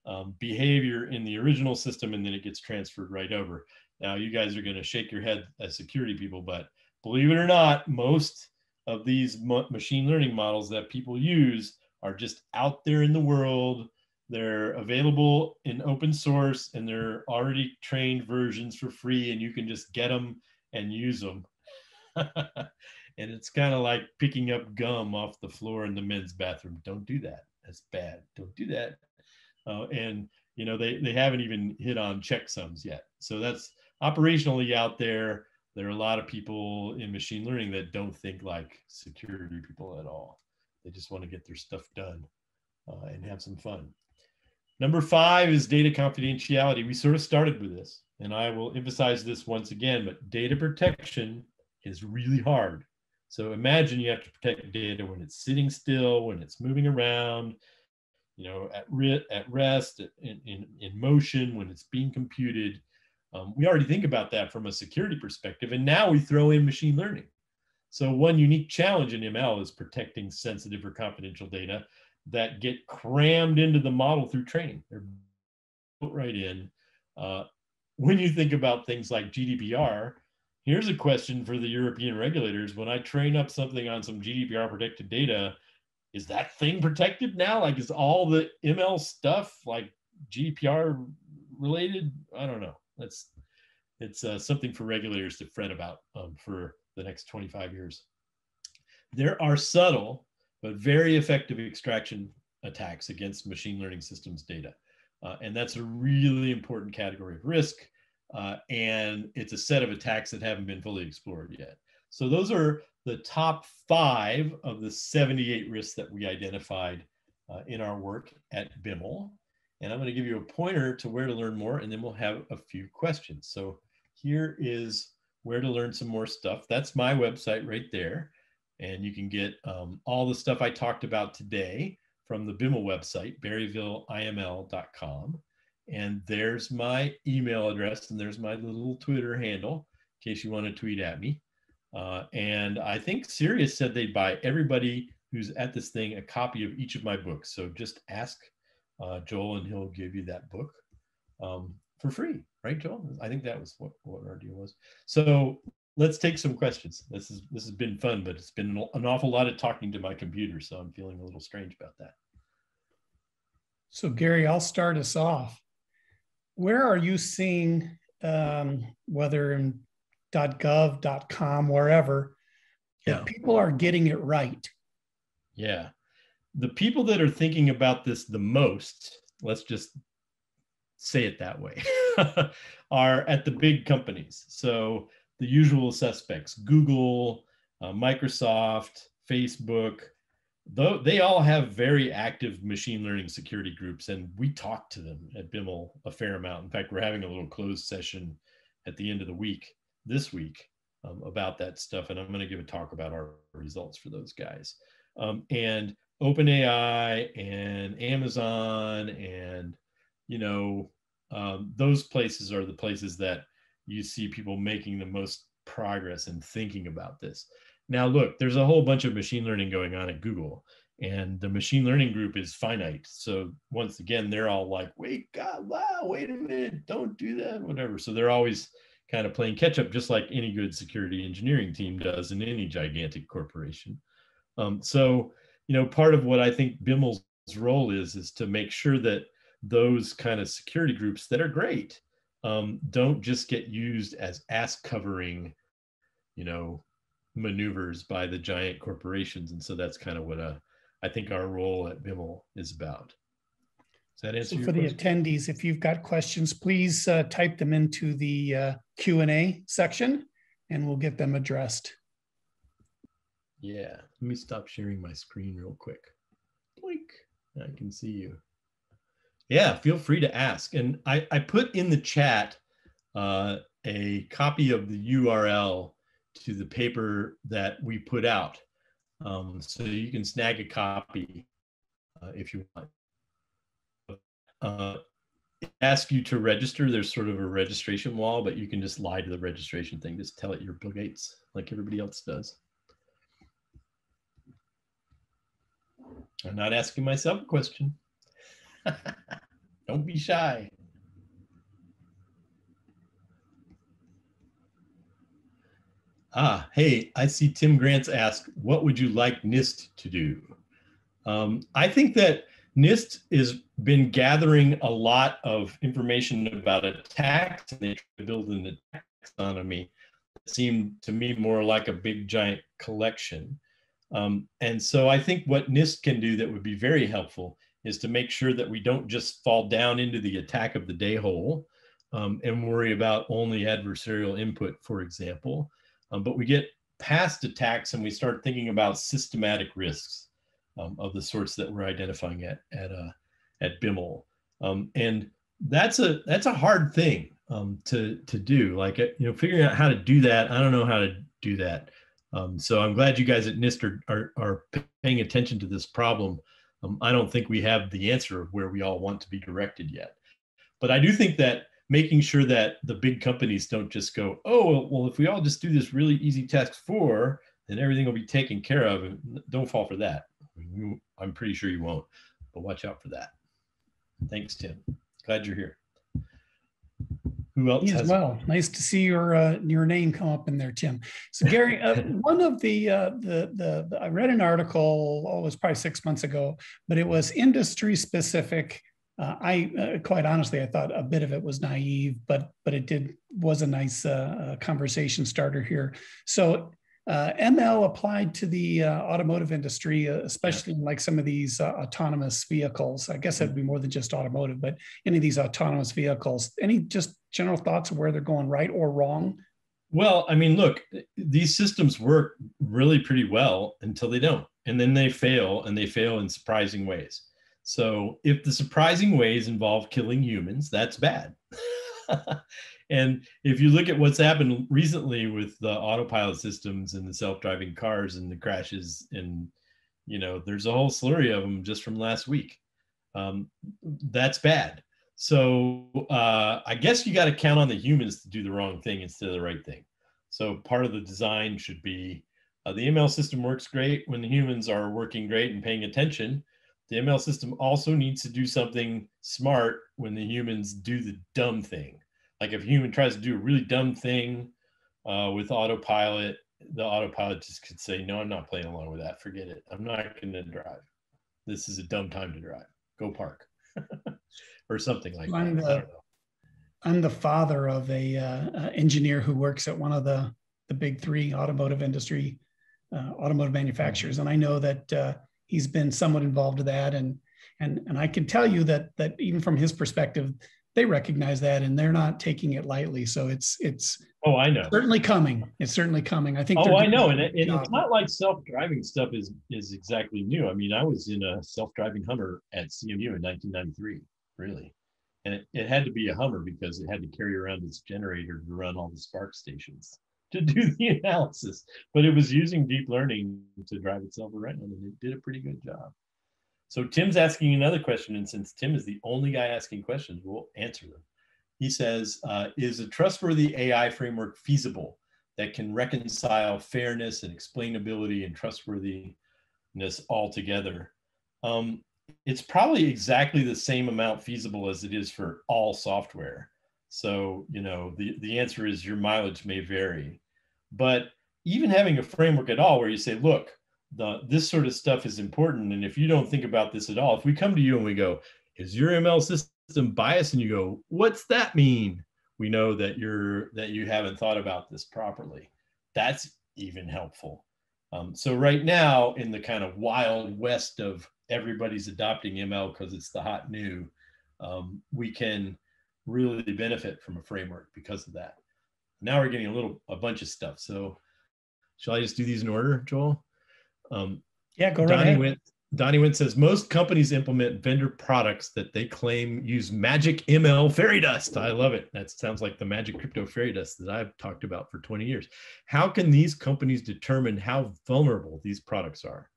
um, behavior in the original system and then it gets transferred right over. Now, you guys are going to shake your head as security people, but believe it or not, most of these machine learning models that people use are just out there in the world. They're available in open source and they're already trained versions for free, and you can just get them and use them. and it's kind of like picking up gum off the floor in the men's bathroom. Don't do that. That's bad. Don't do that. Uh, and you know they they haven't even hit on checksums yet. So that's operationally out there. There are a lot of people in machine learning that don't think like security people at all. They just want to get their stuff done uh, and have some fun. Number five is data confidentiality. We sort of started with this, and I will emphasize this once again, but data protection is really hard. So imagine you have to protect data when it's sitting still, when it's moving around, you know, at, re- at rest, in, in, in motion, when it's being computed. Um, we already think about that from a security perspective, and now we throw in machine learning. So one unique challenge in ML is protecting sensitive or confidential data that get crammed into the model through training. They're put right in. Uh, when you think about things like GDPR, Here's a question for the European regulators. When I train up something on some GDPR protected data, is that thing protected now? Like, is all the ML stuff like GDPR related? I don't know. That's it's uh, something for regulators to fret about um, for the next 25 years. There are subtle but very effective extraction attacks against machine learning systems data. Uh, and that's a really important category of risk. Uh, and it's a set of attacks that haven't been fully explored yet. So those are the top five of the 78 risks that we identified uh, in our work at BIML. And I'm going to give you a pointer to where to learn more, and then we'll have a few questions. So here is where to learn some more stuff. That's my website right there. And you can get um, all the stuff I talked about today from the BIML website, berryvilleiml.com. And there's my email address, and there's my little Twitter handle in case you want to tweet at me. Uh, and I think CERIAS said they'd buy everybody who's at this thing a copy of each of my books. So just ask uh, Joel, and he'll give you that book um, for free, right, Joel? I think that was what, what our deal was. So let's take some questions. This is this has been fun, but it's been an awful lot of talking to my computer, so I'm feeling a little strange about that. So Gary, I'll start us off where are you seeing, um, whether in .gov, .com, wherever, yeah. that people are getting it right? Yeah. The people that are thinking about this the most, let's just say it that way, are at the big companies. So the usual suspects, Google, uh, Microsoft, Facebook, though they all have very active machine learning security groups and we talk to them at BIML a fair amount in fact we're having a little closed session at the end of the week this week um, about that stuff and i'm going to give a talk about our results for those guys um, and openai and amazon and you know um, those places are the places that you see people making the most progress and thinking about this Now, look, there's a whole bunch of machine learning going on at Google, and the machine learning group is finite. So once again, they're all like, "Wait, God, wow, wait a minute, don't do that, whatever." So they're always kind of playing catch up, just like any good security engineering team does in any gigantic corporation. Um, so, you know, part of what I think BIML's role is is to make sure that those kind of security groups that are great um, don't just get used as ass covering, you know, maneuvers by the giant corporations. And so that's kind of what uh, I think our role at BIML is about. Does that answer so for question? the attendees, if you've got questions, please uh, type them into the uh, Q&A section and we'll get them addressed. Yeah, let me stop sharing my screen real quick. Boink, I can see you. Yeah, feel free to ask. And I, I put in the chat uh, a copy of the URL to the paper that we put out. Um, so you can snag a copy uh, if you want. Uh, ask you to register. There's sort of a registration wall, but you can just lie to the registration thing. Just tell it you're Bill Gates, like everybody else does. I'm not asking myself a question. Don't be shy. Ah, hey, I see Tim Grance ask, what would you like NIST to do? Um, I think that NIST has been gathering a lot of information about attacks and they try to build an taxonomy that seemed to me more like a big giant collection. Um, and so I think what NIST can do that would be very helpful is to make sure that we don't just fall down into the attack of the day hole um, and worry about only adversarial input, for example. Um, but we get past attacks and we start thinking about systematic risks um, of the sorts that we're identifying at at uh, at BIML. Um, and that's a that's a hard thing um, to to do. Like uh, you know, figuring out how to do that. I don't know how to do that. Um, so I'm glad you guys at NIST are, are, are paying attention to this problem. Um, I don't think we have the answer of where we all want to be directed yet. But I do think that making sure that the big companies don't just go, oh, well, if we all just do this really easy task four, then everything will be taken care of. And don't fall for that. I'm pretty sure you won't, but watch out for that. Thanks, Tim. Glad you're here. Who else? as well. Nice to see your uh, your name come up in there, Tim. So, Gary, uh, one of the, uh, the, the the I read an article. Oh, it was probably six months ago, but it was industry specific. Uh, I uh, quite honestly, I thought a bit of it was naive, but but it did was a nice uh, conversation starter here. So uh, ML applied to the uh, automotive industry, uh, especially in like some of these uh, autonomous vehicles. I guess it'd be more than just automotive, but any of these autonomous vehicles. Any just general thoughts of where they're going right or wrong? Well, I mean, look, these systems work really pretty well until they don't, and then they fail, and they fail in surprising ways. So if the surprising ways involve killing humans, that's bad. and if you look at what's happened recently with the autopilot systems and the self-driving cars and the crashes and you know there's a whole slurry of them just from last week. Um, that's bad. So uh, i guess you got to count on the humans to do the wrong thing instead of the right thing. So part of the design should be uh, the ml system works great when the humans are working great and paying attention. The ml system also needs to do something smart when the humans do the dumb thing like if a human tries to do a really dumb thing uh, with autopilot, the autopilot just could say, no, I'm not playing along with that. Forget it. I'm not going to drive. This is a dumb time to drive. Go park or something like I'm that. The, I'm the father of a uh, engineer who works at one of the, the big three automotive industry, uh, automotive manufacturers. And I know that uh, he's been somewhat involved with that. And, and, and I can tell you that, that even from his perspective, they recognize that and they're not taking it lightly. So it's it's oh I know certainly coming. It's certainly coming. I think. Oh, I know, and, it, and it's not like self-driving stuff is is exactly new. I mean, I was in a self-driving Hummer at CMU in 1993, really, and it, it had to be a Hummer because it had to carry around its generator to run all the SPARC stations to do the analysis. But it was using deep learning to drive itself around, and it did a pretty good job. So Tim's asking another question, and since Tim is the only guy asking questions, we'll answer them. He says, uh, "Is a trustworthy AI framework feasible? that can reconcile fairness and explainability and trustworthiness all together. Um, it's probably exactly the same amount feasible as it is for all software. So, you know, the, the answer is your mileage may vary. But even having a framework at all where you say, look, the, this sort of stuff is important. And if you don't think about this at all, if we come to you and we go, is your ML system biased? And you go, what's that mean? We know that you're that you haven't thought about this properly. That's even helpful. Um, so right now, in the kind of wild west of everybody's adopting ML because it's the hot new, um, we can really benefit from a framework because of that. Now we're getting a little a bunch of stuff. So shall I just do these in order, Joel? Um, yeah, go right Donnie ahead. Went, Donnie Went says most companies implement vendor products that they claim use magic ML fairy dust. I love it. That sounds like the magic crypto fairy dust that I've talked about for 20 years. How can these companies determine how vulnerable these products are?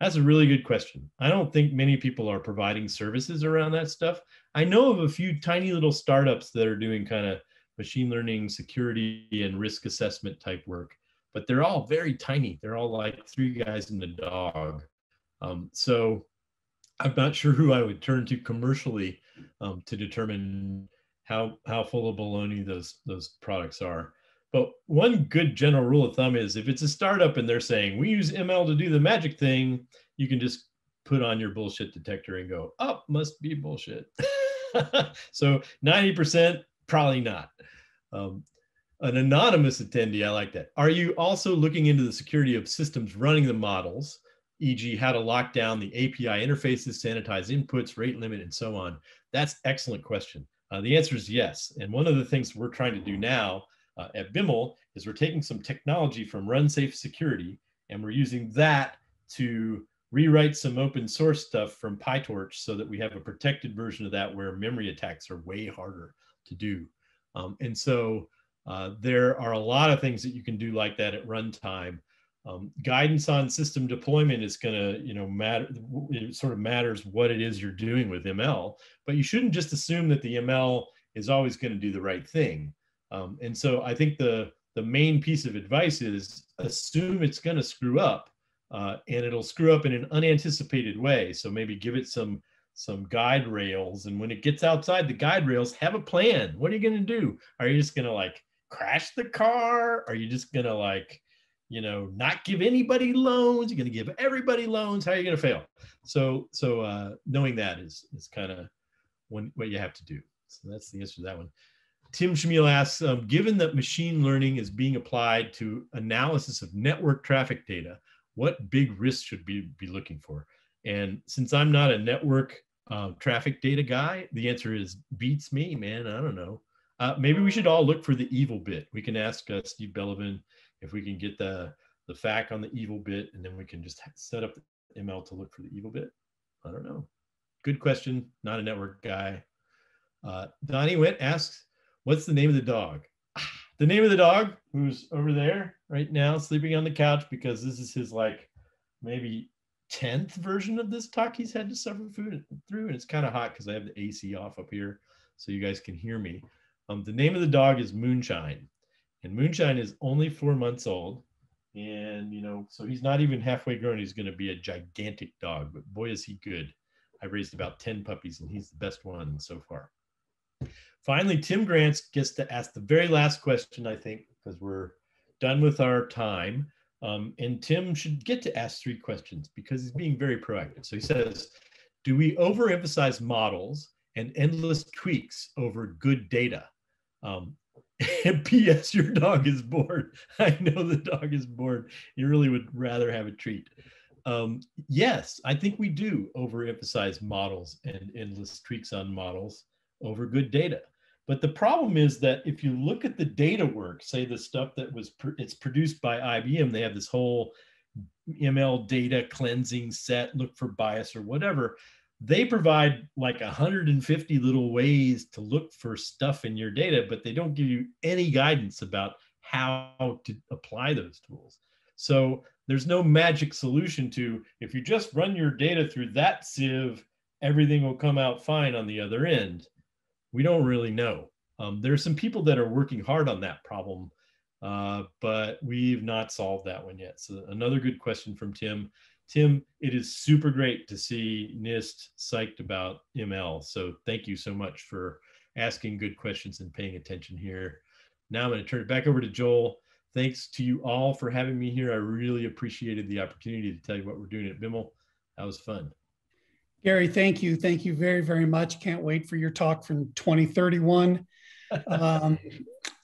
That's a really good question. I don't think many people are providing services around that stuff. I know of a few tiny little startups that are doing kind of machine learning, security, and risk assessment type work but they're all very tiny. They're all like three guys and a dog. Um, so I'm not sure who I would turn to commercially um, to determine how how full of baloney those those products are. But one good general rule of thumb is if it's a startup and they're saying we use ML to do the magic thing, you can just put on your bullshit detector and go, up oh, must be bullshit. so 90% probably not. Um, an anonymous attendee, I like that. Are you also looking into the security of systems running the models, e.g., how to lock down the API interfaces, sanitize inputs, rate limit, and so on? That's excellent question. Uh, the answer is yes. And one of the things we're trying to do now uh, at BIML is we're taking some technology from RunSafe Security and we're using that to rewrite some open source stuff from PyTorch so that we have a protected version of that where memory attacks are way harder to do. Um, and so uh, there are a lot of things that you can do like that at runtime. Um, guidance on system deployment is going to, you know, matter. It sort of matters what it is you're doing with ML, but you shouldn't just assume that the ML is always going to do the right thing. Um, and so I think the the main piece of advice is assume it's going to screw up, uh, and it'll screw up in an unanticipated way. So maybe give it some some guide rails, and when it gets outside the guide rails, have a plan. What are you going to do? Are you just going to like crash the car? Are you just gonna like, you know, not give anybody loans? You're gonna give everybody loans? How are you gonna fail? So so uh, knowing that is is kind of what you have to do. So that's the answer to that one. Tim Shamil asks, um, given that machine learning is being applied to analysis of network traffic data, what big risks should we be looking for? And since I'm not a network uh, traffic data guy, the answer is beats me, man. I don't know. Uh, maybe we should all look for the evil bit. We can ask uh, Steve Bellovin if we can get the the FAQ on the evil bit, and then we can just set up ML to look for the evil bit. I don't know. Good question. Not a network guy. Uh, Donnie Went asks, "What's the name of the dog?" The name of the dog, who's over there right now, sleeping on the couch because this is his like maybe tenth version of this talk he's had to suffer food through, and it's kind of hot because I have the AC off up here, so you guys can hear me. Um, the name of the dog is Moonshine, and Moonshine is only four months old. And, you know, so he's not even halfway grown. He's going to be a gigantic dog, but boy, is he good. I raised about 10 puppies, and he's the best one so far. Finally, Tim Grance gets to ask the very last question, I think, because we're done with our time. Um, and Tim should get to ask three questions because he's being very proactive. So he says, Do we overemphasize models and endless tweaks over good data? Um, P.S. Your dog is bored. I know the dog is bored. You really would rather have a treat. Um, yes, I think we do overemphasize models and endless tweaks on models over good data. But the problem is that if you look at the data work, say the stuff that was it's produced by IBM, they have this whole ML data cleansing set, look for bias or whatever they provide like 150 little ways to look for stuff in your data, but they don't give you any guidance about how to apply those tools. So there's no magic solution to if you just run your data through that sieve, everything will come out fine on the other end. We don't really know. Um, there are some people that are working hard on that problem. uh, but we've not solved that one yet. So another good question from Tim. Tim, it is super great to see NIST psyched about ML. So thank you so much for asking good questions and paying attention here. Now I'm going to turn it back over to Joel. Thanks to you all for having me here. I really appreciated the opportunity to tell you what we're doing at BIML. That was fun. Gary, thank you. Thank you very, very much. Can't wait for your talk from 2031. Um,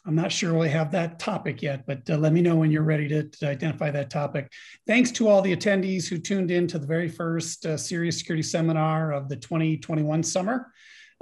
I'm not sure we have that topic yet, but uh, let me know when you're ready to, to, identify that topic. Thanks to all the attendees who tuned in to the very first uh, CERIAS Security Seminar of the 2021 summer.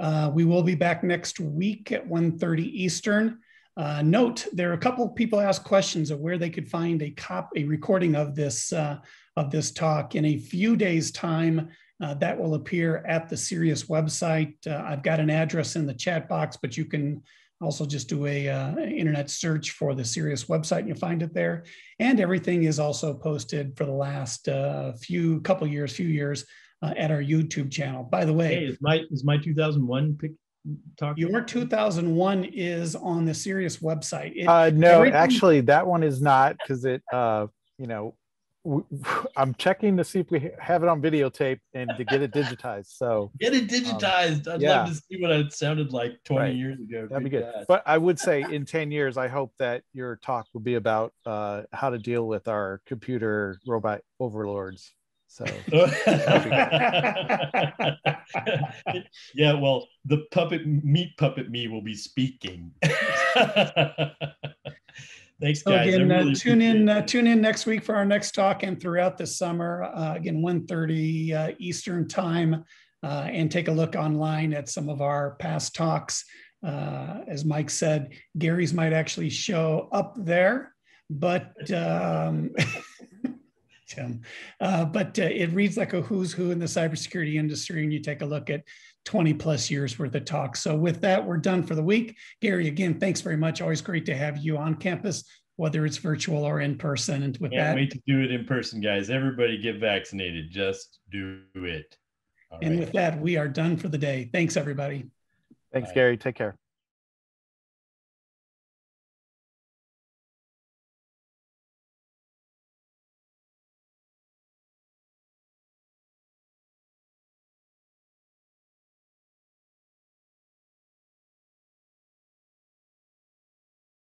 Uh, we will be back next week at 1.30 Eastern. Uh, note, there are a couple of people asked questions of where they could find a cop, a recording of this, uh, of this talk in a few days time. Uh, that will appear at the CERIAS website. Uh, I've got an address in the chat box, but you can also just do a uh, internet search for the CERIAS website and you'll find it there. And everything is also posted for the last uh, few couple years, few years uh, at our YouTube channel. By the way, hey, is my is my 2001 pic talk? Your 2001 is on the CERIAS website. It, uh, no, actually, that one is not because it, uh, you know, I'm checking to see if we have it on videotape and to get it digitized. So get it digitized. Um, I'd yeah. love to see what it sounded like 20 right. years ago. That'd be good. But I would say in 10 years, I hope that your talk will be about uh, how to deal with our computer robot overlords. So yeah, well, the puppet meat puppet me will be speaking. Thanks, guys. So again, uh, really uh, tune in. Uh, tune in next week for our next talk, and throughout the summer, uh, again, 1.30 uh, Eastern time, uh, and take a look online at some of our past talks. as Mike said, Gary's might actually show up there, but um, Tim, but it reads like a who's who in the cybersecurity industry, and you take a look at 20 plus years worth of talk. So with that, we're done for the week. Gary, again, thanks very much. Always great to have you on campus, whether it's virtual or in person. And with Can't that, wait to do it in person, guys. Everybody get vaccinated. Just do it. All and right. with that, we are done for the day. Thanks, everybody. Thanks, Bye. Gary. Take care.